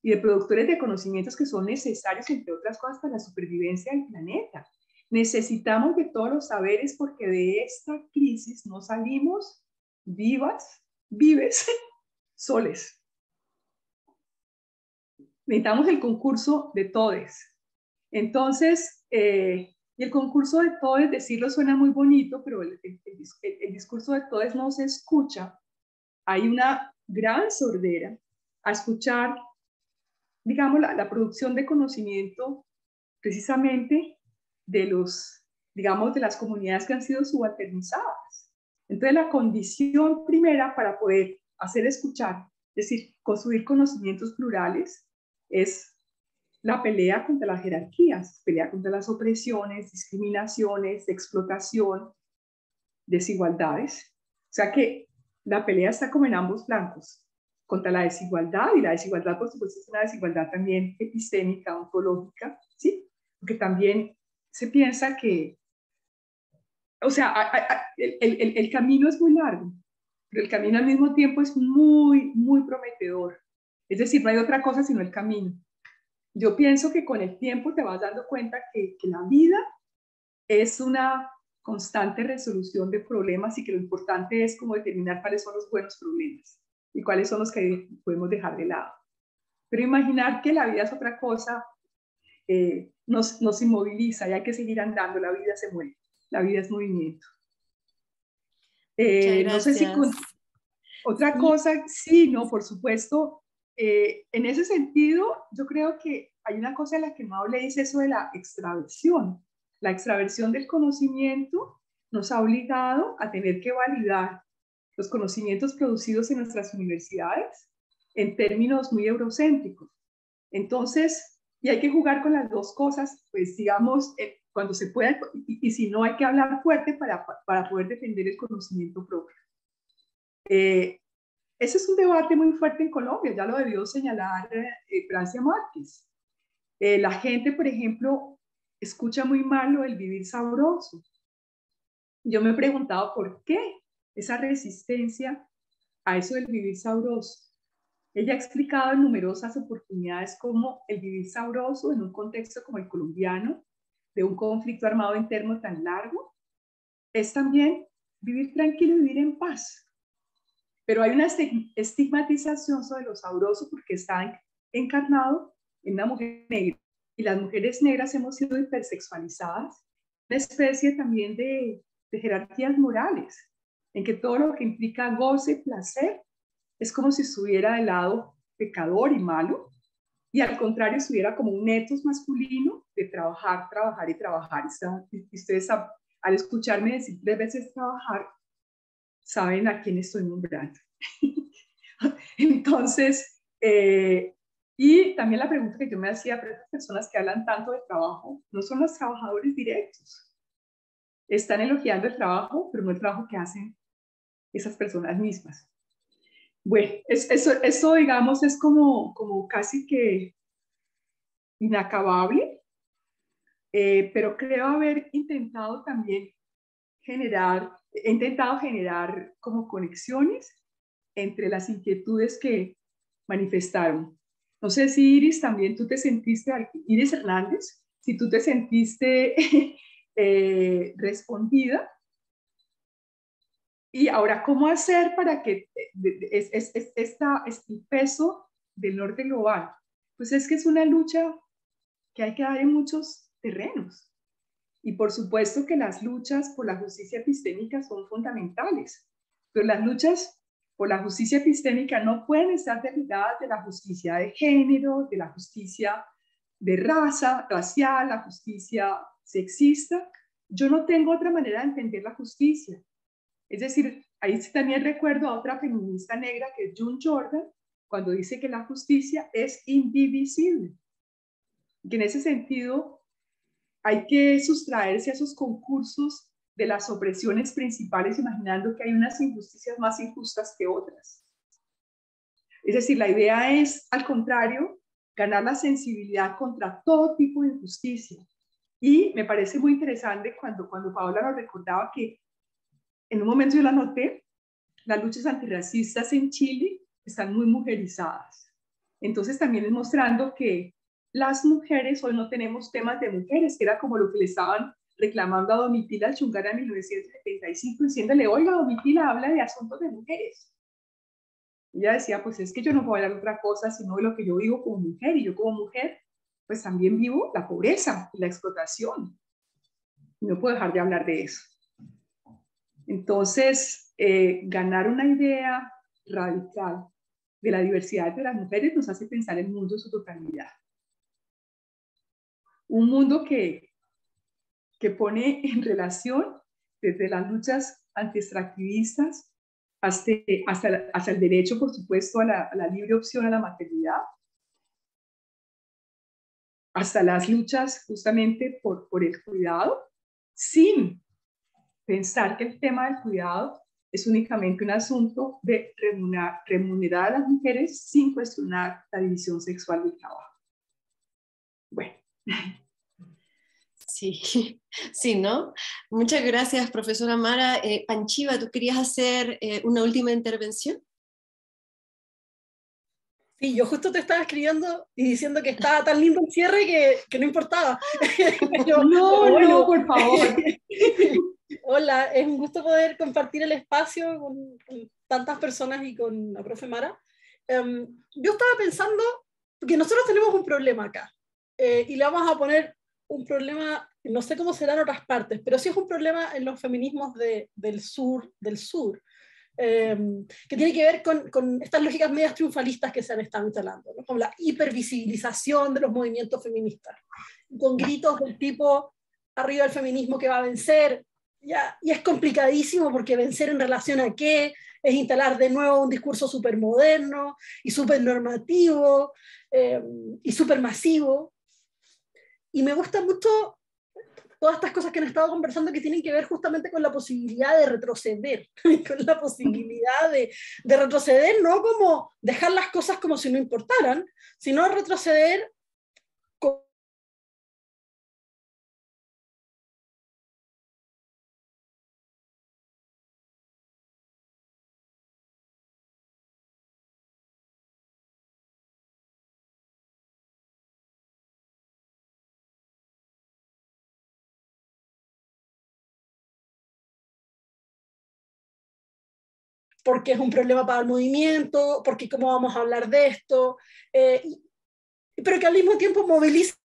y de productores de conocimientos que son necesarios, entre otras cosas, para la supervivencia del planeta. Necesitamos de todos los saberes porque de esta crisis no salimos vivas, vives, soles necesitamos el concurso de todes. Entonces, eh, y el concurso de todes, decirlo suena muy bonito, pero el, discurso de todes no se escucha. Hay una gran sordera a escuchar, digamos, la, la producción de conocimiento precisamente de los, digamos, de las comunidades que han sido subalternizadas. Entonces, la condición primera para poder hacer escuchar, es decir, construir conocimientos plurales, es la pelea contra las jerarquías, pelea contra las opresiones, discriminaciones, explotación, desigualdades. O sea que la pelea está como en ambos blancos, contra la desigualdad, y la desigualdad, por supuesto, es una desigualdad también epistémica, ontológica, ¿sí? Porque también se piensa que, o sea, el, el, el, camino es muy largo, pero el camino al mismo tiempo es muy, muy prometedor. Es decir, no hay otra cosa sino el camino. Yo pienso que con el tiempo te vas dando cuenta que, que la vida es una constante resolución de problemas y que lo importante es como determinar cuáles son los buenos problemas y cuáles son los que podemos dejar de lado. Pero imaginar que la vida es otra cosa eh, nos, nos inmoviliza y hay que seguir andando, la vida se mueve, la vida es movimiento. Eh, no sé si otra cosa, sí, no, por supuesto. Eh, en ese sentido, yo creo que hay una cosa en la que no hablé, es eso de la extraversión. La extraversión del conocimiento nos ha obligado a tener que validar los conocimientos producidos en nuestras universidades en términos muy eurocéntricos. Entonces, y hay que jugar con las dos cosas, pues digamos, eh, cuando se pueda, y, si no, hay que hablar fuerte para, para poder defender el conocimiento propio. Eh, ese es un debate muy fuerte en Colombia, ya lo debió señalar eh, Francia Márquez. Eh, la gente, por ejemplo, escucha muy mal lo del vivir sabroso. Yo me he preguntado por qué esa resistencia a eso del vivir sabroso. Ella ha explicado en numerosas oportunidades cómo el vivir sabroso en un contexto como el colombiano, de un conflicto armado interno tan largo, es también vivir tranquilo y vivir en paz. Pero hay una estigmatización sobre lo sabroso porque está encarnado en una mujer negra. Y las mujeres negras hemos sido hipersexualizadas, una especie también de, de jerarquías morales, en que todo lo que implica goce placer es como si estuviera del lado pecador y malo, y al contrario estuviera como un etos masculino de trabajar, trabajar y trabajar. Y ustedes al escucharme decir tres veces trabajar, saben a quién estoy nombrando. Entonces, eh, y también la pregunta que yo me hacía, pero estas personas que hablan tanto de trabajo, no son los trabajadores directos. Están elogiando el trabajo, pero no el trabajo que hacen esas personas mismas. Bueno, eso, eso, digamos es como, como casi que inacabable, eh, pero creo haber intentado también generar, he intentado generar como conexiones entre las inquietudes que manifestaron. No sé si Iris también tú te sentiste, Iris Hernández, si tú te sentiste eh, respondida y ahora, ¿cómo hacer para que es, es, es, esta, este peso del norte global? Pues es que es una lucha que hay que dar en muchos terrenos. Y por supuesto que las luchas por la justicia epistémica son fundamentales, pero las luchas por la justicia epistémica no pueden estar desligadas de la justicia de género, de la justicia de raza, racial, la justicia sexista. Yo no tengo otra manera de entender la justicia. Es decir, ahí también recuerdo a otra feminista negra que es June Jordan, cuando dice que la justicia es indivisible. Que en ese sentido hay que sustraerse a esos concursos de las opresiones principales, imaginando que hay unas injusticias más injustas que otras. Es decir, la idea es, al contrario, ganar la sensibilidad contra todo tipo de injusticia. Y me parece muy interesante cuando, cuando Paola nos recordaba que en un momento yo la noté, las luchas antirracistas en Chile están muy mujerizadas. Entonces también es mostrando que las mujeres hoy no tenemos temas de mujeres, que era como lo que le estaban reclamando a Domitila Chungara en 1975, diciéndole, oiga, Domitila habla de asuntos de mujeres. Ella decía, pues es que yo no puedo hablar de otra cosa sino de lo que yo vivo como mujer, y yo como mujer, pues también vivo la pobreza y la explotación. No puedo dejar de hablar de eso. Entonces, eh, ganar una idea radical de la diversidad de las mujeres nos hace pensar el mundo en su totalidad. Un mundo que, que pone en relación desde las luchas anti-extractivistas hasta, hasta, el derecho, por supuesto, a la, a la libre opción a la maternidad, hasta las luchas justamente por, por el cuidado, sin pensar que el tema del cuidado es únicamente un asunto de remunerar, a las mujeres sin cuestionar la división sexual del trabajo. Bueno. Sí, sí, ¿no? Muchas gracias, profesora Mara. Eh, Panchiva, ¿tú querías hacer eh, una última intervención? Sí, yo justo te estaba escribiendo y diciendo que estaba tan lindo el cierre que, que no importaba. no, no, por favor. Hola, es un gusto poder compartir el espacio con, tantas personas y con la profe Mara. Em, yo estaba pensando que nosotros tenemos un problema acá eh, y le vamos a poner un problema, no sé cómo será en otras partes, pero sí es un problema en los feminismos de, del sur, del sur, em, que tiene que ver con, con, estas lógicas medias triunfalistas que se han estado instalando, ¿no? con la hipervisibilización de los movimientos feministas, con gritos del tipo arriba el feminismo que va a vencer, ya, y es complicadísimo porque vencer en relación a qué es instalar de nuevo un discurso súper moderno y súper normativo em, y súper masivo. Y me gusta mucho todas estas cosas que han estado conversando que tienen que ver justamente con la posibilidad de retroceder, con la posibilidad de, de, retroceder, no como dejar las cosas como si no importaran, sino retroceder porque es un problema para el movimiento, porque cómo vamos a hablar de esto, eh, pero que al mismo tiempo moviliza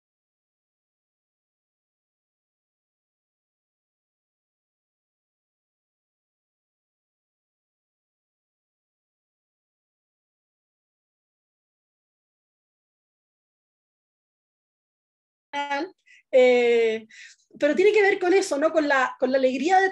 Eh, pero tiene que ver con eso, ¿no? Con la, con la alegría de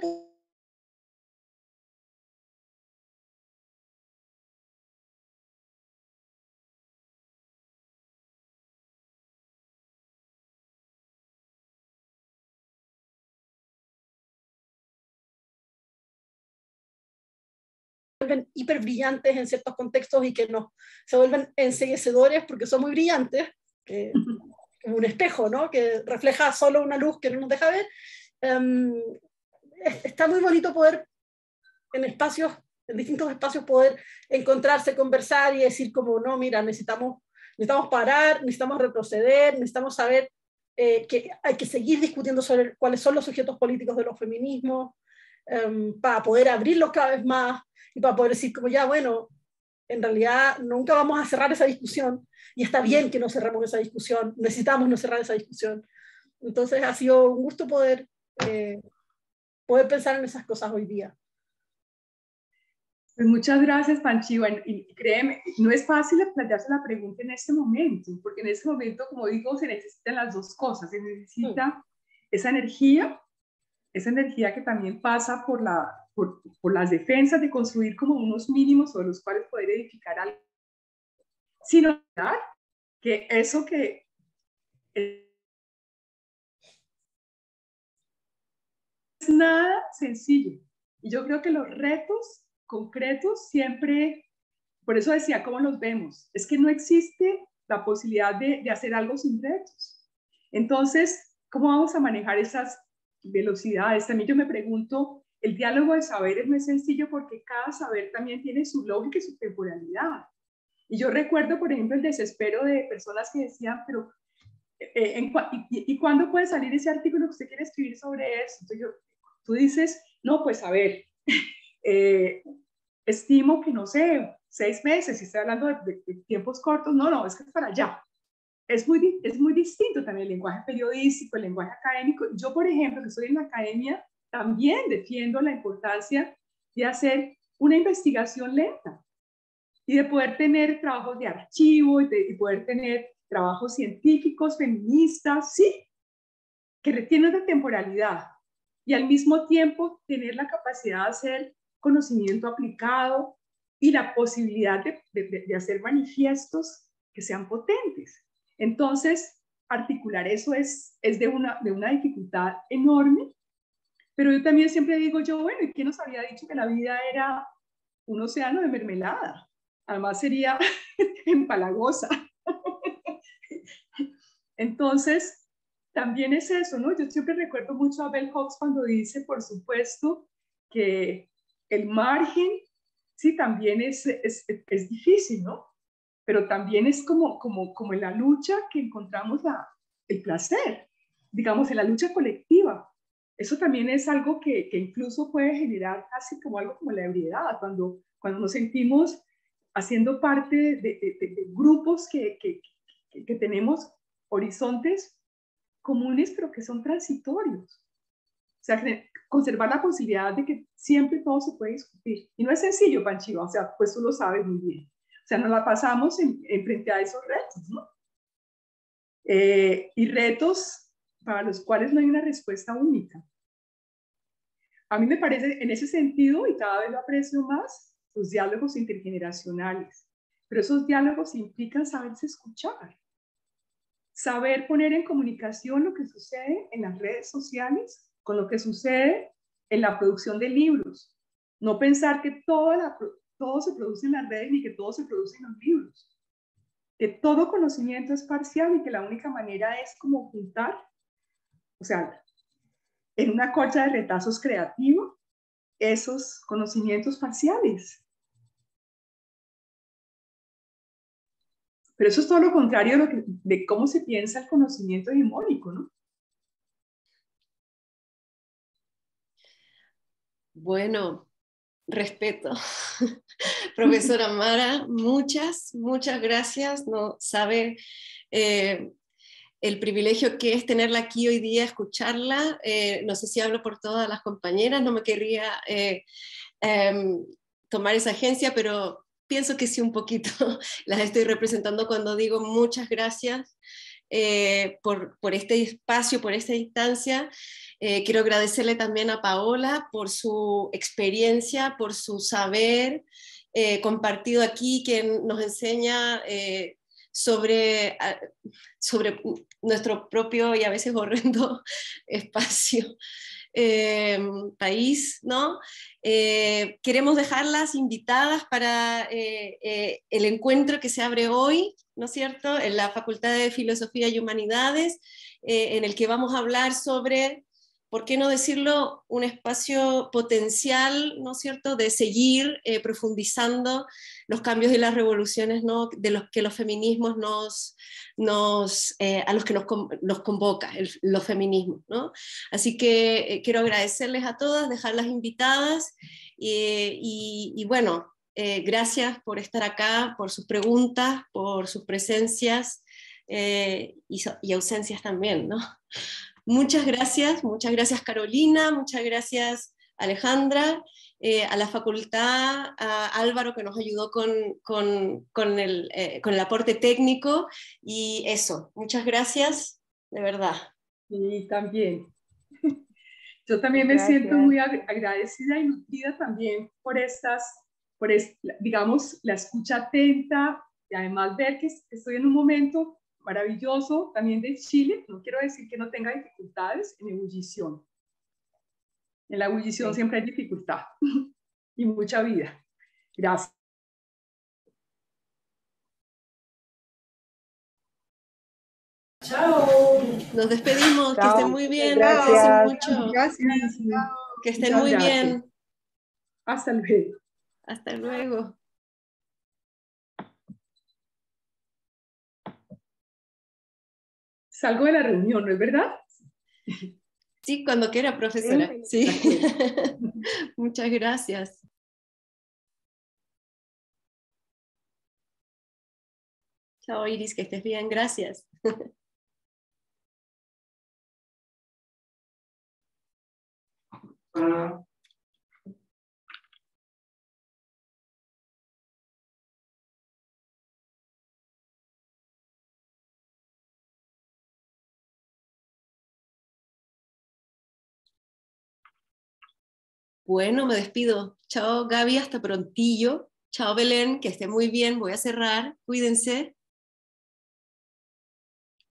vuelven hiper brillantes en ciertos contextos y que no, se vuelven enseguecedores porque son muy brillantes, que, es un espejo, ¿no? que refleja solo una luz que no nos deja ver. Um, está muy bonito poder en espacios, en distintos espacios, poder encontrarse, conversar y decir como, no, mira, necesitamos, necesitamos parar, necesitamos retroceder, necesitamos saber eh, que hay que seguir discutiendo sobre cuáles son los sujetos políticos de los feminismos, um, para poder abrirlos cada vez más, y para poder decir como ya, bueno, en realidad nunca vamos a cerrar esa discusión y está bien que no cerramos esa discusión, necesitamos no cerrar esa discusión. Entonces ha sido un gusto poder, eh, poder pensar en esas cosas hoy día. Pues muchas gracias, Panchi. Bueno, y créeme, no es fácil plantearse la pregunta en este momento, porque en este momento, como digo, se necesitan las dos cosas. Se necesita esa energía, esa energía que también pasa por la, por, las defensas de construir como unos mínimos sobre los cuales poder edificar algo, sino que eso que es nada sencillo. Y yo creo que los retos concretos siempre, por eso decía, ¿cómo los vemos? Es que no existe la posibilidad de, de hacer algo sin retos. Entonces, ¿cómo vamos a manejar esas velocidades? También yo me pregunto, el diálogo de saberes no es sencillo porque cada saber también tiene su lógica y su temporalidad. Y yo recuerdo, por ejemplo, el desespero de personas que decían, pero eh, y, cuándo puede salir ese artículo que usted quiere escribir sobre eso? Entonces yo, tú dices, no, pues a ver, eh, estimo que no sé, seis meses, si estoy hablando de, tiempos cortos, no, no, es que es para allá. Es muy, es muy distinto también el lenguaje periodístico, el lenguaje académico. Yo, por ejemplo, que estoy en la academia, también defiendo la importancia de hacer una investigación lenta y de poder tener trabajos de archivo y de poder tener trabajos científicos, feministas, sí, que retienen de temporalidad y al mismo tiempo tener la capacidad de hacer conocimiento aplicado y la posibilidad de, de hacer manifiestos que sean potentes. Entonces, articular eso es, es de, una, de una dificultad enorme pero yo también siempre digo yo, bueno, ¿y quién nos había dicho que la vida era un océano de mermelada? Además sería empalagosa. Entonces, también es eso, ¿no? Yo siempre recuerdo mucho a Bell Hooks cuando dice, por supuesto, que el margen, sí, también es, es, es difícil, ¿no? Pero también es como, como, como en la lucha que encontramos la, el placer, digamos, en la lucha colectiva. Eso también es algo que, que incluso puede generar casi como algo como la ebriedad, cuando, cuando nos sentimos haciendo parte de, de, de grupos que, que, que tenemos horizontes comunes, pero que son transitorios. O sea, conservar la posibilidad de que siempre todo se puede discutir. Y no es sencillo, Panchiva, o sea, pues tú lo sabes muy bien. O sea, nos la pasamos en, frente a esos retos, ¿no? Eh, y retos para los cuales no hay una respuesta única. A mí me parece, en ese sentido, y cada vez lo aprecio más, los diálogos intergeneracionales. Pero esos diálogos implican saberse escuchar saber poner en comunicación lo que sucede en las redes sociales con lo que sucede en la producción de libros. No pensar que todo, todo se produce en las redes ni que todo se produce en los libros. Que todo conocimiento es parcial y que la única manera es como juntar, o sea, en una colcha de retazos creativos, esos conocimientos parciales. Pero eso es todo lo contrario de cómo se piensa el conocimiento hegemónico, ¿no? Bueno, respeto. Profesora Mara, muchas, muchas gracias. No sabe eh, el privilegio que es tenerla aquí hoy día, escucharla. Eh, no sé si hablo por todas las compañeras, no me querría eh, em, tomar esa agencia, pero pienso que sí un poquito las estoy representando cuando digo muchas gracias eh, por, por, este espacio, por esta instancia. Quiero agradecerle también a Paola por su experiencia, por su saber compartido aquí, que nos enseña sobre, sobre nuestro propio y a veces horrendo espacio. Em, país, ¿no? Eh, queremos dejarlas invitadas para eh, eh, el encuentro que se abre hoy, ¿no es cierto?, en la Facultad de Filosofía y Humanidades, en el que vamos a hablar sobre ¿por qué no decirlo? Un espacio potencial, ¿no es cierto?, de seguir profundizando los cambios y las revoluciones de los que los feminismos nos, nos a los que nos, convoca, los feminismos, ¿no? Así que quiero agradecerles a todas, dejarlas invitadas y, y, bueno, gracias por estar acá, por sus preguntas, por sus presencias y, y ausencias también, ¿no? Muchas gracias, muchas gracias Carolina, muchas gracias Alejandra, eh, a la facultad, a Álvaro que nos ayudó con, con, con, el, eh, con, el, aporte técnico y eso, muchas gracias, de verdad. Y también. Yo también me siento muy agradecida y nutrida también por estas, por digamos, la escucha atenta y además ver que estoy en un momento maravilloso también de Chile, no quiero decir que no tenga dificultades en ebullición. En la ebullición siempre hay dificultad y mucha vida. Gracias. Chao. Nos despedimos. Que estén muy bien. Gracias. Mucho. Gracias. Que estén muy bien. Hasta luego. Hasta luego. Salgo de la reunión, ¿no es verdad? Sí, cuando quiera, profesora. Sí. Muchas gracias. Chao, Iris, que estés bien. Gracias. Bueno, me despido. Chao Gaby, hasta prontillo. Chao Belén, que esté muy bien. Voy a cerrar. Cuídense.